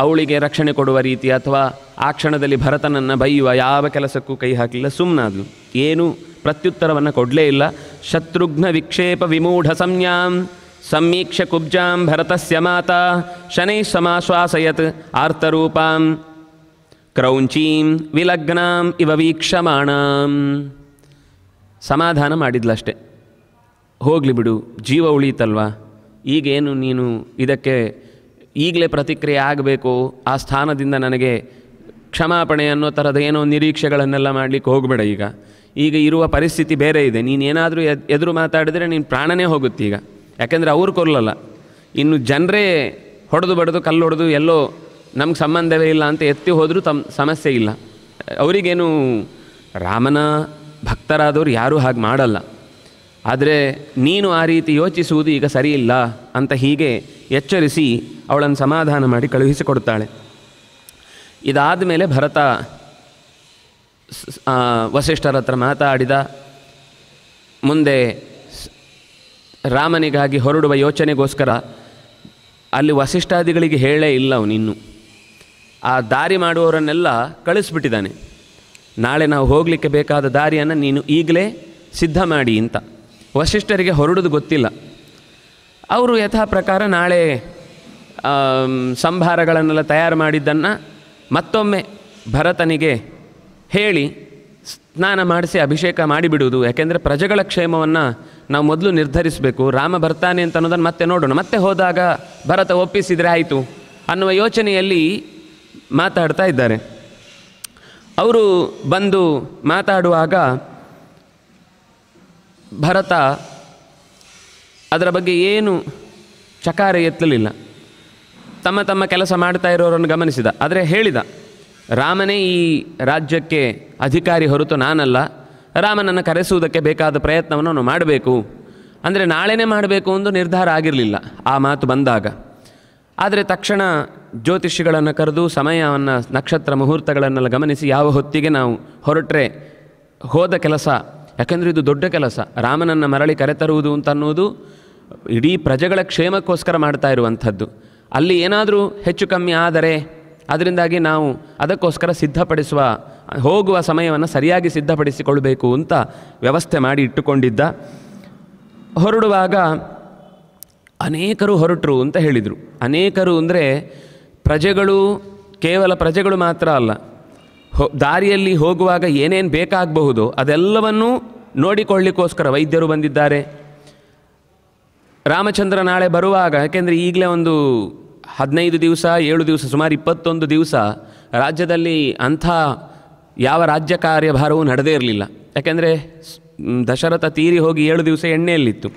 ಅವಳಿಗೆ ರಕ್ಷಣೆ ಕೊಡುವ ರೀತಿ ಅಥವಾ ಆ ಕ್ಷಣದಲ್ಲಿ ಭರತನನ್ನು ಬೈಯುವ ಯಾವ ಕೆಲಸಕ್ಕೂ ಕೈ ಹಾಕಲಿಲ್ಲ ಸುಮ್ಮನಾದ್ಲು ಏನೂ ಪ್ರತ್ಯುತ್ತರವನ್ನು ಕೊಡಲೇ ಇಲ್ಲ. ಶತ್ರುಘ್ನ ವಿಕ್ಷೇಪ ವಿಮೂಢ ಸಂಜ್ಞಾಂ ಸಮೀಕ್ಷ ಕುಬ್ಜಾಂ ಭರತಸ್ಯ ಮಾತಾ. ಶನೈ ಸಮಾಶ್ವಾಸಯತ್ ಆರ್ತರೂಪಾಂ. ಕ್ರೌಂಚೀಂ ವಿಲಗ್ನಾಂ ಇವ ವೀಕ್ಷಮಾಣಾಂ. ಸಮಾಧಾನ ಮಾಡಿದ್ಲಷ್ಟೆ. ಹೋಗಲಿ ಬಿಡು, ಜೀವ ಉಳೀತಲ್ವಾ? ಈಗೇನು ನೀನು ಇದಕ್ಕೆ ಈಗಲೇ ಪ್ರತಿಕ್ರಿಯೆ ಆಗಬೇಕು? ಆ ಸ್ಥಾನದಿಂದ ನನಗೆ ಕ್ಷಮಾಪಣೆ ಅನ್ನೋ ಥರದ ಏನೋ ನಿರೀಕ್ಷೆಗಳನ್ನೆಲ್ಲ ಮಾಡಲಿಕ್ಕೆ ಹೋಗಬೇಡ ಈಗ. ಈಗ ಇರುವ ಪರಿಸ್ಥಿತಿ ಬೇರೆ ಇದೆ. ನೀನು ಏನಾದರೂ ಎದುರು ಮಾತಾಡಿದರೆ ನೀನು ಪ್ರಾಣನೇ ಹೋಗುತ್ತೆ ಈಗ. ಯಾಕೆಂದರೆ ಅವ್ರು ಕೊಲ್ಲಲ್ಲ. ಇನ್ನು ಜನರೇ ಹೊಡೆದು ಬಡಿದು ಕಲ್ಲು ಹೊಡೆದು ಎಲ್ಲೋ ನಮ್ಗೆ ಸಂಬಂಧವೇ ಇಲ್ಲ ಅಂತ ಎತ್ತಿ ಹೋದರೂ ತಮ್ಮ ಸಮಸ್ಯೆ ಇಲ್ಲ. ಅವರಿಗೇನು ರಾಮನ ಭಕ್ತರಾದವರು ಯಾರೂ ಹಾಗೆ ಮಾಡಲ್ಲ. ಆದರೆ ನೀನು ಆ ರೀತಿ ಯೋಚಿಸುವುದು ಈಗ ಸರಿಯಿಲ್ಲ ಅಂತ ಹೀಗೆ ಎಚ್ಚರಿಸಿ ಅವಳನ್ನು ಸಮಾಧಾನ ಮಾಡಿ ಕಳುಹಿಸಿಕೊಡ್ತಾಳೆ. ಇದಾದ ಮೇಲೆ ಭರತ ವಸಿಷ್ಠರ ಹತ್ರ ಮಾತಾಡಿದ, ಮುಂದೆ ರಾಮನಿಗಾಗಿ ಹೊರಡುವ ಯೋಚನೆಗೋಸ್ಕರ ಅಲ್ಲಿ ವಸಿಷ್ಠಾದಿಗಳಿಗೆ ಹೇಳೇ ಇಲ್ಲ ಅವನಿನ್ನು ಆ ದಾರಿ ಮಾಡುವವರನ್ನೆಲ್ಲ ಕಳಿಸ್ಬಿಟ್ಟಿದ್ದಾನೆ. ನಾಳೆ ನಾವು ಹೋಗಲಿಕ್ಕೆ ಬೇಕಾದ ದಾರಿಯನ್ನು ನೀನು ಈಗಲೇ ಸಿದ್ಧ ಮಾಡಿ ಅಂತ. ವಸಿಷ್ಠರಿಗೆ ಹೊರಡುದು ಗೊತ್ತಿಲ್ಲ. ಅವರು ಯಥಾ ಪ್ರಕಾರ ನಾಳೆ ಸಂಭಾರಗಳನ್ನೆಲ್ಲ ತಯಾರು ಮಾಡಿದ್ದನ್ನು ಮತ್ತೊಮ್ಮೆ ಭರತನಿಗೆ ಹೇಳಿ ಸ್ನಾನ ಮಾಡಿಸಿ ಅಭಿಷೇಕ ಮಾಡಿಬಿಡುವುದು. ಯಾಕೆಂದರೆ ಪ್ರಜೆಗಳ ಕ್ಷೇಮವನ್ನು ನಾವು ಮೊದಲು ನಿರ್ಧರಿಸಬೇಕು. ರಾಮ ಬರ್ತಾನೆ ಅಂತ ಅನ್ನೋದನ್ನು ಮತ್ತೆ ನೋಡೋಣ. ಮತ್ತೆ ಹೋದಾಗ ಭರತ ಒಪ್ಪಿಸಿದರೆ ಆಯಿತು ಅನ್ನುವ ಯೋಚನೆಯಲ್ಲಿ ಮಾತಾಡ್ತಾ ಇದ್ದಾರೆ. ಅವರು ಬಂದು ಮಾತಾಡುವಾಗ ಭರತ ಅದರ ಬಗ್ಗೆ ಏನು ಚಕಾರ ಎತ್ತಲಿಲ್ಲ. ತಮ್ಮ ತಮ್ಮ ಕೆಲಸ ಮಾಡ್ತಾ ಇರೋರನ್ನು ಗಮನಿಸಿದ. ಆದರೆ ಹೇಳಿದ ರಾಮನೇ ಈ ರಾಜ್ಯಕ್ಕೆ ಅಧಿಕಾರಿ ಹೊರತು ನಾನಲ್ಲ. ರಾಮನನ್ನು ಕರೆಸುವುದಕ್ಕೆ ಬೇಕಾದ ಪ್ರಯತ್ನವನ್ನು ಅವನು ಮಾಡಬೇಕು. ಅಂದರೆ ನಾಳೆನೇ ಮಾಡಬೇಕು ಎಂದು ನಿರ್ಧಾರ ಆಗಿರಲಿಲ್ಲ, ಆ ಮಾತು ಬಂದಾಗ. ಆದರೆ ತಕ್ಷಣ ಜ್ಯೋತಿಷಿಗಳನ್ನು ಕರೆದು, ಸಮಯವನ್ನು, ನಕ್ಷತ್ರ ಮುಹೂರ್ತಗಳನ್ನೆಲ್ಲ ಗಮನಿಸಿ ಯಾವ ಹೊತ್ತಿಗೆ ನಾವು ಹೊರಟ್ರೆ ಹೋದ ಕೆಲಸ, ಯಾಕೆಂದರೆ ಇದು ದೊಡ್ಡ ಕೆಲಸ. ರಾಮನನ್ನು ಮರಳಿ ಕರೆತರುವುದು ಅಂತ ಅನ್ನೋದು ಇಡೀ ಪ್ರಜೆಗಳ ಕ್ಷೇಮಕ್ಕೋಸ್ಕರ ಮಾಡ್ತಾ ಇರುವಂಥದ್ದು. ಅಲ್ಲಿ ಏನಾದರೂ ಹೆಚ್ಚು ಕಮ್ಮಿ ಆದರೆ ಅದರಿಂದಾಗಿ ನಾವು ಅದಕ್ಕೋಸ್ಕರ ಸಿದ್ಧಪಡಿಸುವ, ಹೋಗುವ ಸಮಯವನ್ನು ಸರಿಯಾಗಿ ಸಿದ್ಧಪಡಿಸಿಕೊಳ್ಬೇಕು ಅಂತ ವ್ಯವಸ್ಥೆ ಮಾಡಿ ಇಟ್ಟುಕೊಂಡಿದ್ದ. ಹೊರಡುವಾಗ ಅನೇಕರು ಹೊರಟರು ಅಂತ ಹೇಳಿದರು. ಅನೇಕರು ಅಂದರೆ ಪ್ರಜೆಗಳು, ಕೇವಲ ಪ್ರಜೆಗಳು ಮಾತ್ರ ಅಲ್ಲ. ಹೊ, ದಾರಿಯಲ್ಲಿ ಹೋಗುವಾಗ ಏನೇನು ಬೇಕಾಗಬಹುದು ಅದೆಲ್ಲವನ್ನೂ ನೋಡಿಕೊಳ್ಳಿಕ್ಕೋಸ್ಕರ ವೈದ್ಯರು ಬಂದಿದ್ದಾರೆ. ರಾಮಚಂದ್ರ ನಾಳೆ ಬರುವಾಗ, ಯಾಕೆಂದರೆ ಈಗಲೇ ಒಂದು ಹದಿನೈದು ದಿವಸ, ಏಳು ದಿವಸ, ಸುಮಾರು ಇಪ್ಪತ್ತೊಂದು ದಿವಸ ರಾಜ್ಯದಲ್ಲಿ ಅಂಥ ಯಾವ ರಾಜ್ಯ ಕಾರ್ಯಭಾರವೂ ನಡೆದೇ ಇರಲಿಲ್ಲ. ಯಾಕೆಂದರೆ ದಶರಥ ತೀರಿ ಹೋಗಿ ಏಳು ದಿವಸ ಎಣ್ಣೆಯಲ್ಲಿತ್ತು.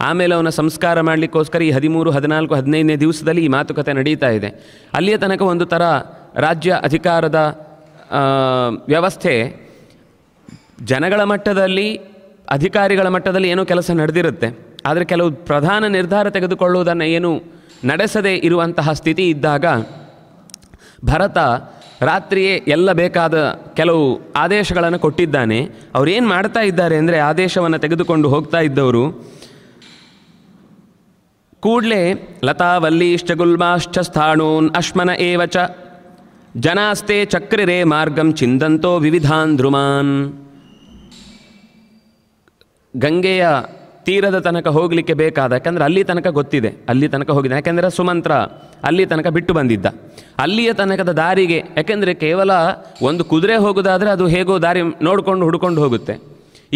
ಆಮೇಲೆ ಅವನ ಸಂಸ್ಕಾರ ಮಾಡಲಿಕ್ಕೋಸ್ಕರ ಈ ಹದಿಮೂರು, ಹದಿನಾಲ್ಕು, ಹದಿನೈದನೇ ದಿವಸದಲ್ಲಿ ಈ ಮಾತುಕತೆ ನಡೀತಾ ಇದೆ. ಅಲ್ಲಿಯ ತನಕ ಒಂದು ಥರ ರಾಜ್ಯ ಅಧಿಕಾರದ ವ್ಯವಸ್ಥೆ ಜನಗಳ ಮಟ್ಟದಲ್ಲಿ, ಅಧಿಕಾರಿಗಳ ಮಟ್ಟದಲ್ಲಿ ಏನೋ ಕೆಲಸ ನಡೆದಿರುತ್ತೆ. ಆದರೆ ಕೆಲವು ಪ್ರಧಾನ ನಿರ್ಧಾರ ತೆಗೆದುಕೊಳ್ಳುವುದನ್ನು ಏನು ನಡೆಸದೇ ಇರುವಂತಹ ಸ್ಥಿತಿ ಇದ್ದಾಗ ಭರತ ರಾತ್ರಿಯೇ ಎಲ್ಲ ಬೇಕಾದ ಕೆಲವು ಆದೇಶಗಳನ್ನು ಕೊಟ್ಟಿದ್ದಾನೆ. ಅವರೇನು ಮಾಡ್ತಾ ಇದ್ದಾರೆ ಅಂದರೆ ಆದೇಶವನ್ನು ತೆಗೆದುಕೊಂಡು ಹೋಗ್ತಾ ಇದ್ದವರು. ಕೂಡಲೇ ಲತಾವಲ್ಲೀಶ್ಚ ಗುಲ್ಮಾಶ್ಚ ಸ್ಥಾಣೂನ್ ಅಶ್ಮನ ಏವ ಚ. ಜನಾಸ್ತೆ ಚಕ್ರಿರೇ ಮಾರ್ಗಂ ಚಿಂದಂತೋ ವಿವಿಧಾನ್ ಧ್ರುಮಾನ್. ಗಂಗೆಯ ತೀರದ ತನಕ ಹೋಗಲಿಕ್ಕೆ ಬೇಕಾದ, ಯಾಕಂದರೆ ಅಲ್ಲಿ ತನಕ ಗೊತ್ತಿದೆ, ಅಲ್ಲಿ ತನಕ ಹೋಗಿದೆ, ಯಾಕೆಂದರೆ ಸುಮಂತ್ರ ಅಲ್ಲಿ ತನಕ ಬಿಟ್ಟು ಬಂದಿದ್ದ. ಅಲ್ಲಿಯ ತನಕದ ದಾರಿಗೆ, ಯಾಕೆಂದರೆ ಕೇವಲ ಒಂದು ಕುದುರೆ ಹೋಗೋದಾದರೆ ಅದು ಹೇಗೋ ದಾರಿ ನೋಡಿಕೊಂಡು ಹುಡ್ಕೊಂಡು ಹೋಗುತ್ತೆ.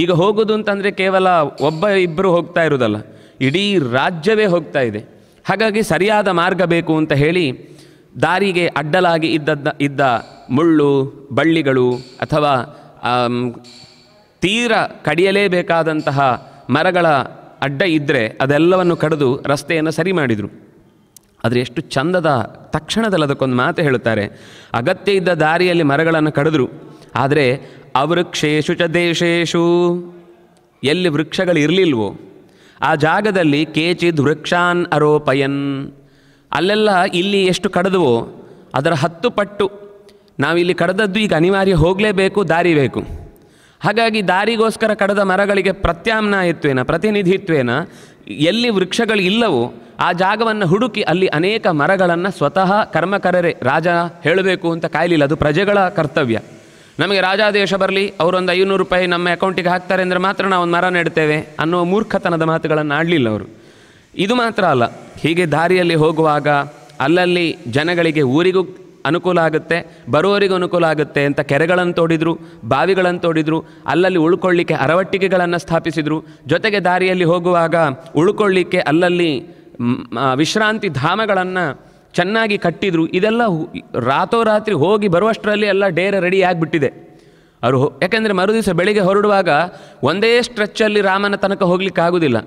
ಈಗ ಹೋಗೋದು ಅಂತಂದರೆ ಕೇವಲ ಒಬ್ಬ ಇಬ್ಬರು ಹೋಗ್ತಾ ಇರೋದಲ್ಲ, ಇಡೀ ರಾಜ್ಯವೇ ಹೋಗ್ತಾ ಇದೆ. ಹಾಗಾಗಿ ಸರಿಯಾದ ಮಾರ್ಗ ಬೇಕು ಅಂತ ಹೇಳಿ ದಾರಿಗೆ ಅಡ್ಡಲಾಗಿ ಇದ್ದದ್ದ ಇದ್ದ ಮುಳ್ಳು, ಬಳ್ಳಿಗಳು ಅಥವಾ ತೀರ ಕಡಿಯಲೇಬೇಕಾದಂತಹ ಮರಗಳ ಅಡ್ಡ ಇದ್ದರೆ ಅದೆಲ್ಲವನ್ನು ಕಡಿದು ರಸ್ತೆಯನ್ನು ಸರಿ ಮಾಡಿದರು. ಆದರೆ ಎಷ್ಟು ಚಂದದ ತಕ್ಷಣದಲ್ಲಿ ಅದಕ್ಕೊಂದು ಮಾತು ಹೇಳುತ್ತಾರೆ, ಅಗತ್ಯ ಇದ್ದ ದಾರಿಯಲ್ಲಿ ಮರಗಳನ್ನು ಕಡಿದ್ರು, ಆದರೆ ಅವೃಕ್ಷೇಶು ಚ ದೇಶೇಶು. ಎಲ್ಲಿ ವೃಕ್ಷಗಳು ಇರಲಿಲ್ವೋ, ಆ ಜಾಗದಲ್ಲಿ ಕೇಚಿದ್ ವೃಕ್ಷಾನ್ ಅರೋಪಯನ್. ಅಲ್ಲೆಲ್ಲ ಇಲ್ಲಿ ಎಷ್ಟು ಕಡಿದವೋ, ಅದರ ಹತ್ತು ಪಟ್ಟು. ನಾವಿಲ್ಲಿ ಕಡದದ್ದು ಈಗ ಅನಿವಾರ್ಯ ಹೋಗಲೇಬೇಕು, ದಾರಿ ಬೇಕು. ಹಾಗಾಗಿ ದಾರಿಗೋಸ್ಕರ ಕಡದ ಮರಗಳಿಗೆ ಪ್ರತ್ಯಾಮ್ನಾಯತ್ವೇನ ಪ್ರತಿನಿಧಿತ್ವೇನ, ಎಲ್ಲಿ ವೃಕ್ಷಗಳು ಇಲ್ಲವೋ ಆ ಜಾಗವನ್ನು ಹುಡುಕಿ ಅಲ್ಲಿ ಅನೇಕ ಮರಗಳನ್ನು ಸ್ವತಃ ಕರ್ಮಕರರೇ ರಾಜ ಹೇಳಬೇಕು ಅಂತ ಕಾಯಲಿಲ್ಲ. ಅದು ಪ್ರಜೆಗಳ ಕರ್ತವ್ಯ. ನಮಗೆ ರಾಜಾದೇಶ ಬರಲಿ, ಅವರೊಂದು ಐನೂರು ರೂಪಾಯಿ ನಮ್ಮ ಅಕೌಂಟಿಗೆ ಹಾಕ್ತಾರೆ ಅಂದರೆ ಮಾತ್ರ ನಾವು ಒಂದು ಮರ ನೆಡ್ತೇವೆ ಅನ್ನೋ ಮೂರ್ಖತನದ ಮಾತುಗಳನ್ನು ಆಡಲಿಲ್ಲ ಅವರು. ಇದು ಮಾತ್ರ ಅಲ್ಲ. ಹೀಗೆ ದಾರಿಯಲ್ಲಿ ಹೋಗುವಾಗ ಅಲ್ಲಲ್ಲಿ ಜನಗಳಿಗೆ ಊರಿಗೂ ಅನುಕೂಲ ಆಗುತ್ತೆ, ಬರುವವರಿಗೂ ಅನುಕೂಲ ಆಗುತ್ತೆ ಅಂತ ಕೆರೆಗಳನ್ನು ತೋಡಿದ್ರು, ಬಾವಿಗಳನ್ನು ತೋಡಿದ್ರು, ಅಲ್ಲಲ್ಲಿ ಉಳ್ಕೊಳ್ಳಿಕ್ಕೆ ಅರವಟ್ಟಿಗೆಗಳನ್ನು ಸ್ಥಾಪಿಸಿದರು. ಜೊತೆಗೆ ದಾರಿಯಲ್ಲಿ ಹೋಗುವಾಗ ಉಳ್ಕೊಳ್ಳಿಕ್ಕೆ ಅಲ್ಲಲ್ಲಿ ವಿಶ್ರಾಂತಿ ಧಾಮಗಳನ್ನು ಚೆನ್ನಾಗಿ ಕಟ್ಟಿದ್ರು. ಇದೆಲ್ಲ ರಾತೋರಾತ್ರಿ ಹೋಗಿ ಬರುವಷ್ಟರಲ್ಲಿ ಎಲ್ಲ ಡೇರೆ ರೆಡಿ ಆಗಿಬಿಟ್ಟಿದೆ. ಅವರು ಯಾಕೆಂದರೆ ಮರುದಿವಸ ಬೆಳಿಗ್ಗೆ ಹೊರಡುವಾಗ ಒಂದೇ ಸ್ಟ್ರೆಚ್ಚಲ್ಲಿ ರಾಮನ ತನಕ ಹೋಗ್ಲಿಕ್ಕೆ ಆಗೋದಿಲ್ಲ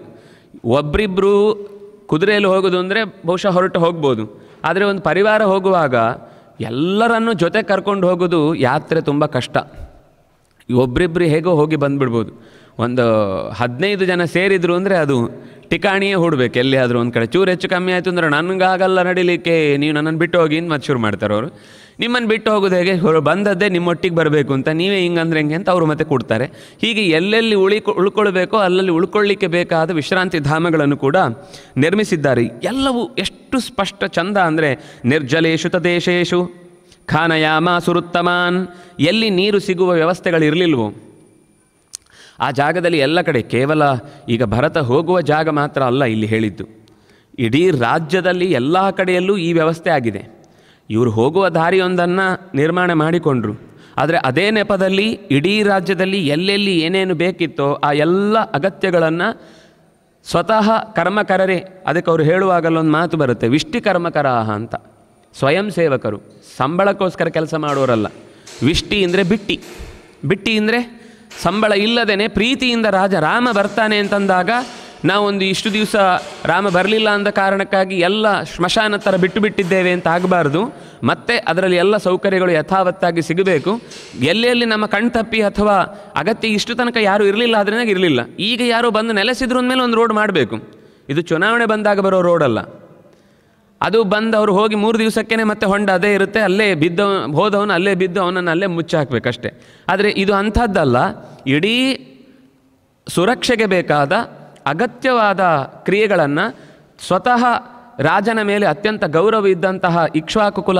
ಒಬ್ರಿಬ್ರು ಕುದುರೆಯಲ್ಲಿ ಹೋಗೋದು ಅಂದರೆ ಬಹುಶಃ ಹೊರಟು ಹೋಗ್ಬೋದು. ಆದರೆ ಒಂದು ಪರಿವಾರ ಹೋಗುವಾಗ ಎಲ್ಲರನ್ನೂ ಜೊತೆ ಕರ್ಕೊಂಡು ಹೋಗೋದು ಯಾತ್ರೆ ತುಂಬ ಕಷ್ಟ. ಒಬ್ರಿಬ್ರು ಹೇಗೋ ಹೋಗಿ ಬಂದ್ಬಿಡ್ಬೋದು. ಒಂದು ಹದಿನೈದು ಜನ ಸೇರಿದ್ರು ಅಂದರೆ ಅದು ಟಿಕಾಣಿಯೇ ಹೂಡ್ಬೇಕು. ಎಲ್ಲಿಯಾದರೂ ಒಂದು ಕಡೆ ಚೂರು ಹೆಚ್ಚು ಕಮ್ಮಿ ಆಯಿತು ಅಂದರೆ ನನಗಾಗಲ್ಲ ನಡಿಲಿಕ್ಕೆ, ನೀವು ನನ್ನನ್ನು ಬಿಟ್ಟು ಹೋಗಿ ಮತ್ತೆ ಶುರು ಮಾಡ್ತಾರೆ ಅವರು. ನಿಮ್ಮನ್ನು ಬಿಟ್ಟು ಹೋಗೋದು ಹೇಗೆ? ಬಂದದ್ದೇ ನಿಮ್ಮೊಟ್ಟಿಗೆ ಬರಬೇಕು ಅಂತ ನೀವೇ ಹಿಂಗಂದ್ರೆ ಹೆಂಗೆ ಅಂತ ಅವರು ಮತ್ತೆ ಕೊಡ್ತಾರೆ. ಹೀಗೆ ಎಲ್ಲೆಲ್ಲಿ ಉಳಿ ಉಳ್ಕೊಳ್ಬೇಕೋ ಅಲ್ಲಲ್ಲಿ ಉಳ್ಕೊಳ್ಳಿಕ್ಕೆ ಬೇಕಾದ ವಿಶ್ರಾಂತಿ ಧಾಮಗಳನ್ನು ಕೂಡ ನಿರ್ಮಿಸಿದ್ದಾರೆ. ಎಲ್ಲವೂ ಎಷ್ಟು ಸ್ಪಷ್ಟ ಚಂದ ಅಂದರೆ ನಿರ್ಜಲೇಶು ತದೇಶೇಶು, ಖಾನಯಾಮ ಸುರುತ್ತಮಾನ್, ಎಲ್ಲಿ ನೀರು ಸಿಗುವ ವ್ಯವಸ್ಥೆಗಳಿರಲಿಲ್ವೋ. ಆ ಜಾಗದಲ್ಲಿ ಎಲ್ಲ ಕಡೆ ಕೇವಲ ಈಗ ಭರತ ಹೋಗುವ ಜಾಗ ಮಾತ್ರ ಅಲ್ಲ ಇಲ್ಲಿ ಹೇಳಿದ್ದು. ಇಡೀ ರಾಜ್ಯದಲ್ಲಿ ಎಲ್ಲ ಕಡೆಯಲ್ಲೂ ಈ ವ್ಯವಸ್ಥೆ ಆಗಿದೆ. ಇವರು ಹೋಗುವ ದಾರಿಯೊಂದನ್ನು ನಿರ್ಮಾಣ ಮಾಡಿಕೊಂಡ್ರು. ಆದರೆ ಅದೇ ನೆಪದಲ್ಲಿ ಇಡೀ ರಾಜ್ಯದಲ್ಲಿ ಎಲ್ಲೆಲ್ಲಿ ಏನೇನು ಬೇಕಿತ್ತೋ ಆ ಎಲ್ಲ ಅಗತ್ಯಗಳನ್ನು ಸ್ವತಃ ಕರ್ಮಕರರೇ, ಅದಕ್ಕೆ ಅವರು ಹೇಳುವಾಗಲೊಂದು ಮಾತು ಬರುತ್ತೆ ವಿಷ್ಟಿ ಕರ್ಮಕರಾಹ ಅಂತ. ಸ್ವಯಂ ಸೇವಕರು, ಸಂಬಳಕ್ಕೋಸ್ಕರ ಕೆಲಸ ಮಾಡೋರಲ್ಲ. ವಿಷ್ಟಿ ಅಂದರೆ ಬಿಟ್ಟಿ. ಬಿಟ್ಟಿ ಅಂದರೆ ಸಂಬಳ ಇಲ್ಲದೇನೆ ಪ್ರೀತಿಯಿಂದ ರಾಜ ರಾಮ ಬರ್ತಾನೆ ಅಂತಂದಾಗ ನಾವೊಂದು ಇಷ್ಟು ದಿವಸ ರಾಮ ಬರಲಿಲ್ಲ ಅಂದ ಕಾರಣಕ್ಕಾಗಿ ಎಲ್ಲ ಶ್ಮಶಾನ ಥರ ಬಿಟ್ಟು ಬಿಟ್ಟಿದ್ದೇವೆ ಅಂತ ಆಗಬಾರ್ದು. ಮತ್ತೆ ಅದರಲ್ಲಿ ಎಲ್ಲ ಸೌಕರ್ಯಗಳು ಯಥಾವತ್ತಾಗಿ ಸಿಗಬೇಕು. ಎಲ್ಲೆಲ್ಲಿ ನಮ್ಮ ಕಣ್ತಪ್ಪಿ ಅಥವಾ ಅಗತ್ಯ ಇಷ್ಟು ತನಕ ಯಾರೂ ಇರಲಿಲ್ಲ ಆದ್ರಿಂದ ಇರಲಿಲ್ಲ. ಈಗ ಯಾರು ಬಂದು ನೆಲೆಸಿದ್ರು ಅಂದಮೇಲೆ ಒಂದು ರೋಡ್ ಮಾಡಬೇಕು. ಇದು ಚುನಾವಣೆ ಬಂದಾಗ ಬರೋ ರೋಡಲ್ಲ ಅದು ಬಂದು ಅವ್ರು ಹೋಗಿ ಮೂರು ದಿವಸಕ್ಕೇ ಮತ್ತೆ ಹೊಂಡ ಅದೇ ಇರುತ್ತೆ, ಅಲ್ಲೇ ಬಿದ್ದ ಹೋದವನು ಅಲ್ಲೇ ಬಿದ್ದು ಅವನನ್ನು ಅಲ್ಲೇ ಮುಚ್ಚಿ ಹಾಕಬೇಕಷ್ಟೆ ಆದರೆ ಇದು ಅಂಥದ್ದಲ್ಲ, ಇಡೀ ಸುರಕ್ಷೆಗೆ ಬೇಕಾದ ಅಗತ್ಯವಾದ ಕ್ರಿಯೆಗಳನ್ನು ಸ್ವತಃ ರಾಜನ ಮೇಲೆ ಅತ್ಯಂತ ಗೌರವ ಇದ್ದಂತಹ ಇಕ್ಷ್ವಾಕುಕುಲ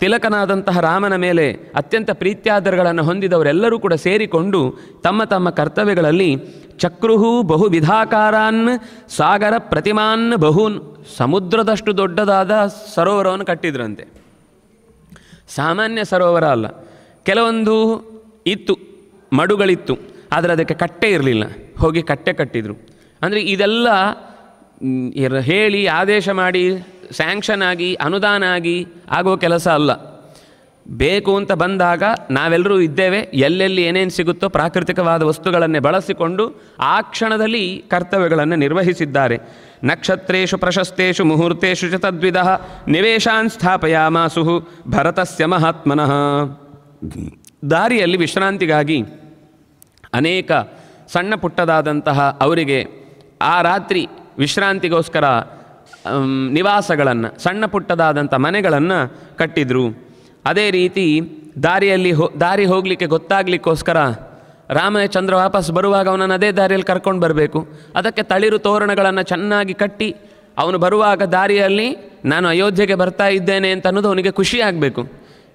ತಿಲಕನಾದಂತಹ ರಾಮನ ಮೇಲೆ ಅತ್ಯಂತ ಪ್ರೀತ್ಯಾದರಗಳನ್ನು ಹೊಂದಿದವರೆಲ್ಲರೂ ಕೂಡ ಸೇರಿಕೊಂಡು ತಮ್ಮ ತಮ್ಮ ಕರ್ತವ್ಯಗಳಲ್ಲಿ ಚಕ್ರುಹು ಬಹು ವಿಧಾಕಾರಾನ್ ಸಾಗರ ಪ್ರತಿಮಾನ್ ಬಹುನ್ ಸಮುದ್ರದಷ್ಟು ದೊಡ್ಡದಾದ ಸರೋವರವನ್ನು ಕಟ್ಟಿದ್ರಂತೆ. ಸಾಮಾನ್ಯ ಸರೋವರ ಅಲ್ಲ. ಕೆಲವೊಂದು ಇತ್ತು, ಮಡುಗಳಿತ್ತು, ಆದರೆ ಅದಕ್ಕೆ ಕಟ್ಟೆ ಇರಲಿಲ್ಲ. ಹೋಗಿ ಕಟ್ಟೆ ಕಟ್ಟಿದರು. ಅಂದರೆ ಇದೆಲ್ಲ ಹೇಳಿ ಆದೇಶ ಮಾಡಿ ಸ್ಯಾಂಕ್ಷನ್ ಆಗಿ, ಅನುದಾನ ಆಗಿ ಆಗೋ ಕೆಲಸ ಅಲ್ಲ. ಬೇಕು ಅಂತ ಬಂದಾಗ ನಾವೆಲ್ಲರೂ ಇದ್ದೇವೆ. ಎಲ್ಲೆಲ್ಲಿ ಏನೇನು ಸಿಗುತ್ತೋ ಪ್ರಾಕೃತಿಕವಾದ ವಸ್ತುಗಳನ್ನೇ ಬಳಸಿಕೊಂಡು ಆ ಕ್ಷಣದಲ್ಲಿ ಕರ್ತವ್ಯಗಳನ್ನು ನಿರ್ವಹಿಸಿದ್ದಾರೆ. ನಕ್ಷತ್ರೇಷು ಪ್ರಶಸ್ತೇಷು ಮುಹೂರ್ತೇಷು ಚ ತದ್ವಿಧ ನಿವೇಶಾನ್ ಸ್ಥಾಪಯಾಮಾಸು ಭರತಸ್ಯ ಮಹಾತ್ಮನಃ. ದಾರಿಯಲ್ಲಿ ವಿಶ್ರಾಂತಿಗಾಗಿ ಅನೇಕ ಸಣ್ಣ ಪುಟ್ಟದಾದಂತಹ ಅವರಿಗೆ ಆ ರಾತ್ರಿ ವಿಶ್ರಾಂತಿಗೋಸ್ಕರ ನಿವಾಸಗಳನ್ನು, ಸಣ್ಣ ಪುಟ್ಟದಾದಂಥ ಮನೆಗಳನ್ನು ಕಟ್ಟಿದರು. ಅದೇ ರೀತಿ ದಾರಿಯಲ್ಲಿ ಹೋ, ದಾರಿ ಹೋಗಲಿಕ್ಕೆ ಗೊತ್ತಾಗಲಿಕ್ಕೋಸ್ಕರ ರಾಮಚಂದ್ರ ವಾಪಸ್ ಬರುವಾಗ ಅವನನ್ನು ಅದೇ ದಾರಿಯಲ್ಲಿ ಕರ್ಕೊಂಡು ಬರಬೇಕು. ಅದಕ್ಕೆ ತಳಿರು ತೋರಣಗಳನ್ನು ಚೆನ್ನಾಗಿ ಕಟ್ಟಿ ಅವನು ಬರುವಾಗ ದಾರಿಯಲ್ಲಿ ನಾನು ಅಯೋಧ್ಯೆಗೆ ಬರ್ತಾ ಇದ್ದೇನೆ ಅಂತ ಅನ್ನೋದು ಅವನಿಗೆ ಖುಷಿ ಆಗಬೇಕು.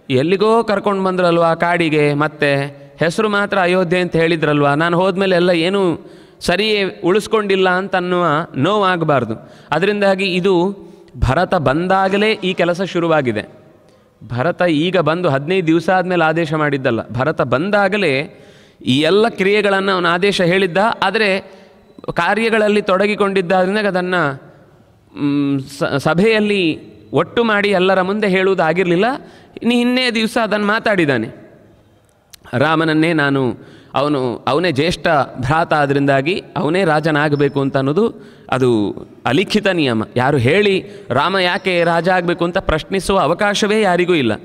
ಎಲ್ಲಿಗೋ ಕರ್ಕೊಂಡು ಬಂದ್ರಲ್ವಾ ಕಾಡಿಗೆ, ಮತ್ತೆ ಹೆಸರು ಮಾತ್ರ ಅಯೋಧ್ಯೆ ಅಂತ ಹೇಳಿದ್ರಲ್ವ? ನಾನು ಹೋದ್ಮೇಲೆ ಎಲ್ಲ ಏನೂ ಸರಿಯೇ ಉಳಿಸ್ಕೊಂಡಿಲ್ಲ ಅಂತ ಅನ್ನುವ ನೋವಾಗಬಾರ್ದು. ಅದರಿಂದಾಗಿ ಇದು ಭರತ ಬಂದಾಗಲೇ ಈ ಕೆಲಸ ಶುರುವಾಗಿದೆ. ಭರತ ಈಗ ಬಂದು ಹದಿನೈದು ದಿವಸ ಆದಮೇಲೆ ಆದೇಶ ಮಾಡಿದ್ದಲ್ಲ. ಭರತ ಬಂದಾಗಲೇ ಈ ಎಲ್ಲ ಕ್ರಿಯೆಗಳನ್ನು ಅವನು ಆದೇಶ ಹೇಳಿದ್ದ, ಆದರೆ ಕಾರ್ಯಗಳಲ್ಲಿ ತೊಡಗಿಕೊಂಡಿದ್ದಾದ್ರಿಂದ ಅದನ್ನು ಸಭೆಯಲ್ಲಿ ಒಟ್ಟು ಮಾಡಿ ಎಲ್ಲರ ಮುಂದೆ ಹೇಳುವುದಾಗಿರಲಿಲ್ಲ ಇನ್ನು ಇನ್ನೇ ದಿವಸ ಅದನ್ನು ಮಾತಾಡಿದ್ದಾನೆ ರಾಮನನ್ನೇ ನಾನು ಅವನು, ಅವನೇ ಜ್ಯೇಷ್ಠ ಭ್ರಾತ ಆದ್ದರಿಂದಾಗಿ ಅವನೇ ರಾಜನಾಗಬೇಕು ಅಂತ ಅನ್ನೋದು ಅದು ಅಲಿಖಿತ ನಿಯಮ. ಯಾರು ಹೇಳಿ ರಾಮ ಯಾಕೆ ರಾಜ ಆಗಬೇಕು ಅಂತ ಪ್ರಶ್ನಿಸುವ ಅವಕಾಶವೇ ಯಾರಿಗೂ ಇಲ್ಲ.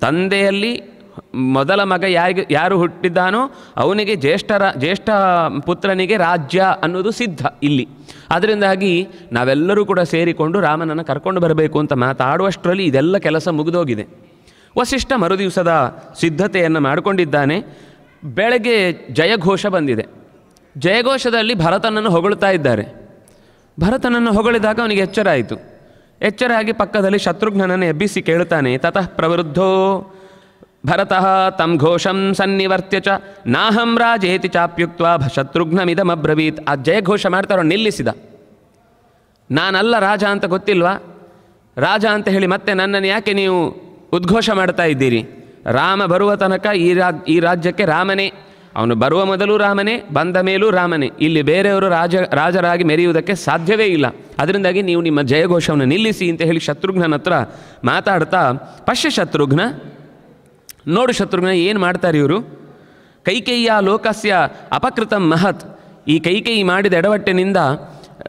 ತಂದೆಯಲ್ಲಿ ಮೊದಲ ಮಗ ಯಾರಿಗೆ, ಯಾರು ಹುಟ್ಟಿದ್ದಾನೋ ಅವನಿಗೆ ಜ್ಯೇಷ್ಠರ, ಜ್ಯೇಷ್ಠ ಪುತ್ರನಿಗೆ ರಾಜ್ಯ ಅನ್ನೋದು ಸಿದ್ಧ ಇಲ್ಲಿ. ಅದರಿಂದಾಗಿ ನಾವೆಲ್ಲರೂ ಕೂಡ ಸೇರಿಕೊಂಡು ರಾಮನನ್ನು ಕರ್ಕೊಂಡು ಬರಬೇಕು ಅಂತ ಮಾತಾಡುವಷ್ಟರಲ್ಲಿ ಇದೆಲ್ಲ ಕೆಲಸ ಮುಗಿದೋಗಿದೆ. ವಸಿಷ್ಠ ಮರುದಿವಸದ ಸಿದ್ಧತೆಯನ್ನು ಮಾಡಿಕೊಂಡಿದ್ದಾನೆ. ಬೆಳಗ್ಗೆ ಜಯಘೋಷ ಬಂದಿದೆ. ಜಯಘೋಷದಲ್ಲಿ ಭರತನನ್ನು ಹೊಗಳ್ತಾ ಇದ್ದಾರೆ. ಭರತನನ್ನು ಹೊಗಳಿದಾಗ ಅವನಿಗೆ ಎಚ್ಚರ ಆಯಿತು. ಎಚ್ಚರ ಆಗಿ ಪಕ್ಕದಲ್ಲಿ ಶತ್ರುಘ್ನನನ್ನು ಎಬ್ಬಿಸಿ ಕೇಳುತ್ತಾನೆ, ತತಃ ಪ್ರವೃದ್ಧೋ, ಭರತಃ ತಂ ಘೋಷಂ ಸನ್ನಿವರ್ತ್ಯ ಚ, ನಾಹಂ ರಾಜೇತಿ ಚಾಪ್ಯುಕ್ತ ಶತ್ರುಘ್ನಮಿದಮಬ್ರವೀತ್. ಆ ಜಯಘೋಷ ಮಾಡ್ತಾರೋ ನಿಲ್ಲಿಸಿದ. ನಾನಲ್ಲ ರಾಜ ಅಂತ ಗೊತ್ತಿಲ್ವಾ? ರಾಜ ಅಂತ ಹೇಳಿ ಮತ್ತೆ ನನ್ನನ್ನು ಯಾಕೆ ನೀವು ಉದ್ಘೋಷ ಮಾಡ್ತಾ ಇದ್ದೀರಿ? ರಾಮ ಬರುವ ತನಕ ಈ ರಾಜ್ ಈ ರಾಜ್ಯಕ್ಕೆ ರಾಮನೇ. ಅವನು ಬರುವ ಮೊದಲು ರಾಮನೇ, ಬಂದ ಮೇಲೂ ರಾಮನೇ. ಇಲ್ಲಿ ಬೇರೆಯವರು ರಾಜ, ರಾಜರಾಗಿ ಮೆರೆಯುವುದಕ್ಕೆ ಸಾಧ್ಯವೇ ಇಲ್ಲ. ಅದರಿಂದಾಗಿ ನೀವು ನಿಮ್ಮ ಜಯಘೋಷವನ್ನು ನಿಲ್ಲಿಸಿ ಅಂತ ಹೇಳಿ ಶತ್ರುಘ್ನನ ಹತ್ರ ಮಾತಾಡ್ತಾ, ಪಶ್ಯ ಶತ್ರುಘ್ನ, ನೋಡು ಶತ್ರುಘ್ನ, ಏನು ಮಾಡ್ತಾರೆ ಇವರು? ಕೈಕೇಯಿಯ ಲೋಕಸ್ಯ ಅಪಕೃತ ಮಹತ್. ಈ ಕೈಕೇಯಿ ಮಾಡಿದ ಎಡವಟ್ಟಿನಿಂದ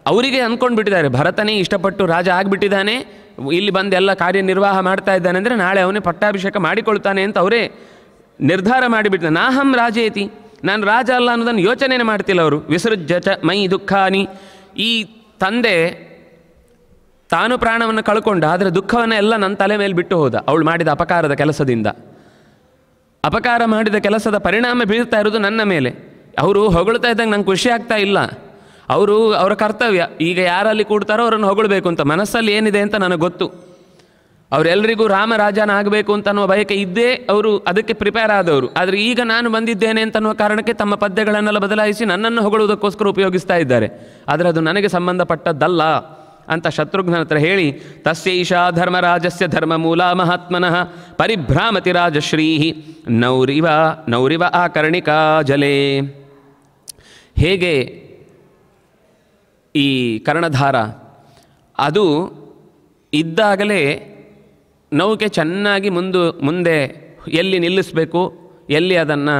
ಅವರಿಗೆ ಅಂದ್ಕೊಂಡು ಬಿಟ್ಟಿದ್ದಾರೆ ಭರತನೇ ಇಷ್ಟಪಟ್ಟು ರಾಜ ಆಗಿಬಿಟ್ಟಿದ್ದಾನೆ ಇಲ್ಲಿ ಬಂದು ಎಲ್ಲ ಕಾರ್ಯನಿರ್ವಾಹ ಮಾಡ್ತಾ ಇದ್ದಾನೆ ಅಂದರೆ ನಾಳೆ ಅವನೇ ಪಟ್ಟಾಭಿಷೇಕ ಮಾಡಿಕೊಳ್ತಾನೆ ಅಂತ ಅವರೇ ನಿರ್ಧಾರ ಮಾಡಿಬಿಟ್ಟಿದ್ದಾರೆ ನಾಹಂ ರಾಜೇತಿ. ನಾನು ರಾಜ ಅಲ್ಲ ಅನ್ನೋದನ್ನು ಯೋಚನೆನೇ ಮಾಡ್ತಿಲ್ಲ ಅವರು. ವಿಸೃಜ್ಯ ಚ ಮೈ ದುಃಖಾನಿ. ಈ ತಂದೆ ತಾನು ಪ್ರಾಣವನ್ನು ಕಳ್ಕೊಂಡ, ಆದರೆ ದುಃಖವನ್ನು ಎಲ್ಲ ನನ್ನ ತಲೆ ಮೇಲೆ ಬಿಟ್ಟು ಹೋದ. ಅವಳು ಮಾಡಿದ ಅಪಕಾರದ ಕೆಲಸದಿಂದ. ಅಪಕಾರ ಮಾಡಿದ ಕೆಲಸದ ಪರಿಣಾಮ ಬೀಳ್ತಾ ಇರೋದು ನನ್ನ ಮೇಲೆ. ಅವರು ಹೊಗಳ್ತಾ ಇದ್ದಂಗೆ ನಂಗೆ ಖುಷಿ ಆಗ್ತಾ ಇಲ್ಲ. ಅವರು ಅವರ ಕರ್ತವ್ಯ. ಈಗ ಯಾರಲ್ಲಿ ಕೂಡ್ತಾರೋ ಅವರನ್ನು ಹೊಗಳಬೇಕು ಅಂತ ಮನಸ್ಸಲ್ಲಿ ಏನಿದೆ ಅಂತ ನನಗೆ ಗೊತ್ತು. ಅವರೆಲ್ಲರಿಗೂ ರಾಮರಾಜನ ಆಗಬೇಕು ಅಂತ ಅನ್ನುವ ಬಯಕೆ ಇದ್ದೇ ಅವರು ಅದಕ್ಕೆ ಪ್ರಿಪೇರ್ ಆದವರು. ಆದರೆ ಈಗ ನಾನು ಬಂದಿದ್ದೇನೆ ಅಂತ ಅನ್ನುವ ಕಾರಣಕ್ಕೆ ತಮ್ಮ ಪದ್ಯಗಳನ್ನೆಲ್ಲ ಬದಲಾಯಿಸಿ ನನ್ನನ್ನು ಹೊಗಳುವುದಕ್ಕೋಸ್ಕರ ಉಪಯೋಗಿಸ್ತಾ ಇದ್ದಾರೆ. ಆದರೆ ಅದು ನನಗೆ ಸಂಬಂಧಪಟ್ಟದ್ದಲ್ಲ ಅಂತ ಶತ್ರುಘ್ನ ಹತ್ರ ಹೇಳಿ ತಸ್ಯೈಷಾ ಧರ್ಮರಾಜಸ್ಯ ಧರ್ಮ ಮೂಲ ಮಹಾತ್ಮನಃ ಪರಿಭ್ರಾಮತಿ ರಾಜಶ್ರೀ ನೌರಿವ ನೌರಿವ ಆಕರ್ಣಿಕಾ ಜಲೇ. ಹೇಗೆ ಈ ಕರ್ಣಧಾರ, ಅದು ಇದ್ದಾಗಲೇ ನೌಕೆ ಚೆನ್ನಾಗಿ ಮುಂದು, ಮುಂದೆ ಎಲ್ಲಿ ನಿಲ್ಲಿಸಬೇಕು, ಎಲ್ಲಿ ಅದನ್ನು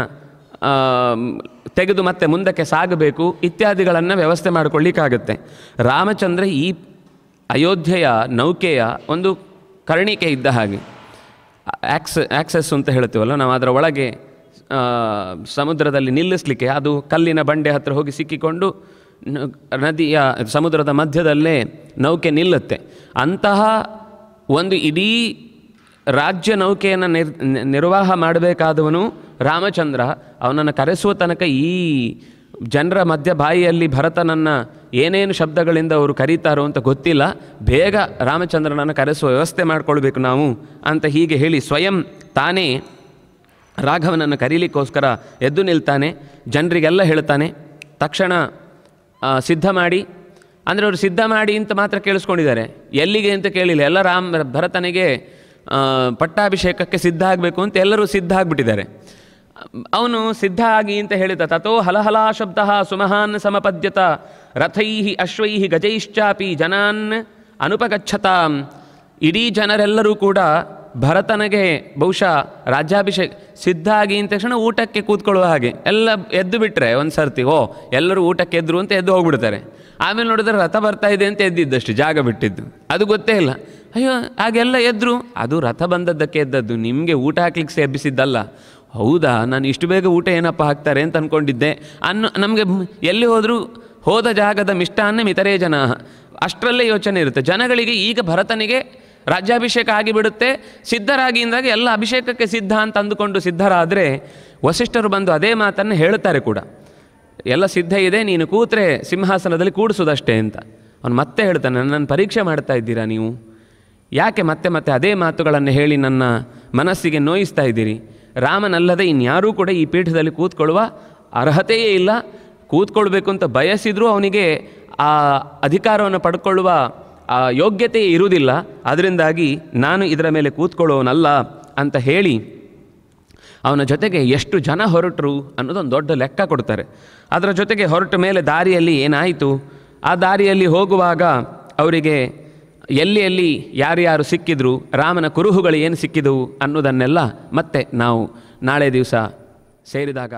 ತೆಗೆದು ಮತ್ತೆ ಮುಂದಕ್ಕೆ ಸಾಗಬೇಕು, ಇತ್ಯಾದಿಗಳನ್ನು ವ್ಯವಸ್ಥೆ ಮಾಡಿಕೊಳ್ಳಿಕ್ಕಾಗುತ್ತೆ. ರಾಮಚಂದ್ರ ಈ ಅಯೋಧ್ಯೆಯ ನೌಕೆಯ ಒಂದು ಕರ್ಣಿಕೆ ಇದ್ದ ಹಾಗೆ. ಆಕ್ಸ್, ಆಕ್ಸೆಸ್ ಅಂತ ಹೇಳ್ತೀವಲ್ಲ, ನಾವು ಅದರ ಒಳಗೆ ಸಮುದ್ರದಲ್ಲಿ ನಿಲ್ಲಿಸಲಿಕ್ಕೆ, ಅದು ಕಲ್ಲಿನ ಬಂಡೆ ಹತ್ರ ಹೋಗಿ ಸಿಕ್ಕಿಕೊಂಡು ನದಿಯ ಸಮುದ್ರದ ಮಧ್ಯದಲ್ಲೇ ನೌಕೆ ನಿಲ್ಲುತ್ತೆ. ಅಂತಹ ಒಂದು ಇಡೀ ರಾಜ್ಯ ನೌಕೆಯನ್ನು ನಿರ್, ನಿರ್ವಾಹ ಮಾಡಬೇಕಾದವನು ರಾಮಚಂದ್ರ. ಅವನನ್ನು ಕರೆಸುವ ತನಕ ಈ ಜನರ ಮಧ್ಯ ಬಾಯಿಯಲ್ಲಿ ಭರತನನ್ನು ಏನೇನು ಶಬ್ದಗಳಿಂದ ಅವರು ಕರೀತಾರೋ ಅಂತ ಗೊತ್ತಿಲ್ಲ. ಬೇಗ ರಾಮಚಂದ್ರನನ್ನು ಕರೆಸುವ ವ್ಯವಸ್ಥೆ ಮಾಡಿಕೊಳ್ಬೇಕು ನಾವು ಅಂತ ಹೀಗೆ ಹೇಳಿ ಸ್ವಯಂ ತಾನೇ ರಾಘವನನ್ನು ಕರೀಲಿಕ್ಕೋಸ್ಕರ ಎದ್ದು ನಿಲ್ತಾನೆ. ಜನರಿಗೆಲ್ಲ ಹೇಳ್ತಾನೆ, ತಕ್ಷಣ ಸಿದ್ಧ ಮಾಡಿ. ಅಂದರೆ ಅವರು ಸಿದ್ಧ ಮಾಡಿ ಅಂತ ಮಾತ್ರ ಕೇಳಿಸ್ಕೊಂಡಿದ್ದಾರೆ. ಎಲ್ಲಿಗೆ ಅಂತ ಕೇಳಿಲ್ಲ. ಎಲ್ಲ ರಾಮ್ ಭರತನಿಗೆ ಪಟ್ಟಾಭಿಷೇಕಕ್ಕೆ ಸಿದ್ಧ ಆಗಬೇಕು ಅಂತ ಎಲ್ಲರೂ ಸಿದ್ಧ ಆಗಿಬಿಟ್ಟಿದ್ದಾರೆ. ಅವನು ಸಿದ್ಧ ಆಗಿ ಅಂತ ಹೇಳಿದ ತಥೋ ಹಲಹಲ ಶಬ್ದ ಸುಮಹಾನ್ ಸಮಪದ್ಯತ ರಥೈ ಅಶ್ವೈ ಗಜೈಶ್ಚಾಪಿ ಜನಾನ್ ಅನುಪಗಚ್ಚತಾಂ ಇಡೀ ಜನರೆಲ್ಲರೂ ಕೂಡ ಭರತನಿಗೆ ಬಹುಶಃ ರಾಜ್ಯಾಭಿಷೇಕ ಸಿದ್ಧ ಆಗಿ ಅಂದ ತಕ್ಷಣ ಊಟಕ್ಕೆ ಕೂತ್ಕೊಳ್ಳುವ ಹಾಗೆ. ಎಲ್ಲ ಎದ್ದು ಬಿಟ್ಟರೆ ಒಂದು ಸರ್ತಿ, ಓ, ಎಲ್ಲರೂ ಊಟಕ್ಕೆ ಎದ್ರು ಅಂತ ಎದ್ದು ಹೋಗ್ಬಿಡ್ತಾರೆ. ಆಮೇಲೆ ನೋಡಿದ್ರೆ ರಥ ಬರ್ತಾ ಇದೆ ಅಂತ ಎದ್ದಿದ್ದಷ್ಟು, ಜಾಗ ಬಿಟ್ಟಿದ್ದು. ಅದು ಗೊತ್ತೇ ಇಲ್ಲ. ಅಯ್ಯೋ, ಹಾಗೆಲ್ಲ ಎದ್ರು? ಅದು ರಥ ಬಂದದ್ದಕ್ಕೆ ಎದ್ದದ್ದು. ನಿಮಗೆ ಊಟ ಹಾಕ್ಲಿಕ್ಕೆ ಸೇಬಿಸಿದ್ದಲ್ಲ ಹೌದಾ, ನಾನು ಇಷ್ಟು ಬೇಗ ಊಟ ಏನಪ್ಪ ಹಾಕ್ತಾರೆ ಅಂತ ಅಂದ್ಕೊಂಡಿದ್ದೆ ಅನ್ನು, ನಮಗೆ ಎಲ್ಲಿ ಹೋದರೂ ಹೋದ ಜಾಗದ ಮಿಷ್ಟಾನ್ನ ಮಿತರೇ ಜನ. ಅಷ್ಟರಲ್ಲೇ ಯೋಚನೆ ಇರುತ್ತೆ. ಜನಗಳಿಗೆ ಈಗ ಭರತನಿಗೆ ರಾಜ್ಯಾಭಿಷೇಕ ಆಗಿಬಿಡುತ್ತೆ ಸಿದ್ಧರಾಗಿ ಅಂದಾಗ ಎಲ್ಲ ಅಭಿಷೇಕಕ್ಕೆ ಸಿದ್ಧ ಅಂತ ಅಂದುಕೊಂಡು ಸಿದ್ಧರಾದರೆ ವಸಿಷ್ಠರು ಬಂದು ಅದೇ ಮಾತನ್ನು ಹೇಳ್ತಾರೆ ಕೂಡ. ಎಲ್ಲ ಸಿದ್ಧ ಇದೆ, ನೀನು ಕೂತ್ರೆ ಸಿಂಹಾಸನದಲ್ಲಿ ಕೂಡಿಸೋದಷ್ಟೇ ಅಂತ. ಅವನು ಮತ್ತೆ ಹೇಳ್ತಾನೆ, ನನ್ನನ್ನು ಪರೀಕ್ಷೆ ಮಾಡ್ತಾ ಇದ್ದೀರಾ ನೀವು? ಯಾಕೆ ಮತ್ತೆ ಮತ್ತೆ ಅದೇ ಮಾತುಗಳನ್ನು ಹೇಳಿ ನನ್ನ ಮನಸ್ಸಿಗೆ ನೋಯಿಸ್ತಾ ಇದ್ದೀರಿ? ರಾಮನಲ್ಲದೆ ಇನ್ಯಾರೂ ಕೂಡ ಈ ಪೀಠದಲ್ಲಿ ಕೂತ್ಕೊಳ್ಳುವ ಅರ್ಹತೆಯೇ ಇಲ್ಲ. ಕೂತ್ಕೊಳ್ಬೇಕು ಅಂತ ಬಯಸಿದರೂ ಅವನಿಗೆ ಆ ಅಧಿಕಾರವನ್ನು ಪಡ್ಕೊಳ್ಳುವ ಆ ಯೋಗ್ಯತೆ ಇರುವುದಿಲ್ಲ. ಅದರಿಂದಾಗಿ ನಾನು ಇದರ ಮೇಲೆ ಕೂತ್ಕೊಳ್ಳೋನಲ್ಲ ಅಂತ ಹೇಳಿ ಅವನ ಜೊತೆಗೆ ಎಷ್ಟು ಜನ ಹೊರಟರು ಅನ್ನೋದೊಂದು ದೊಡ್ಡ ಲೆಕ್ಕ ಕೊಡ್ತಾರೆ. ಅದರ ಜೊತೆಗೆ ಹೊರಟ ಮೇಲೆ ದಾರಿಯಲ್ಲಿ ಏನಾಯಿತು? ಆ ದಾರಿಯಲ್ಲಿ ಹೋಗುವಾಗ ಅವರಿಗೆ ಎಲ್ಲಿ ಎಲ್ಲಿ ಯಾರ್ಯಾರು ಸಿಕ್ಕಿದ್ರು, ರಾಮನ ಕುರುಹುಗಳು ಏನು ಸಿಕ್ಕಿದವು ಅನ್ನೋದನ್ನೆಲ್ಲ ಮತ್ತೆ ನಾವು ನಾಳೆ ದಿವಸ ಸೇರಿದಾಗ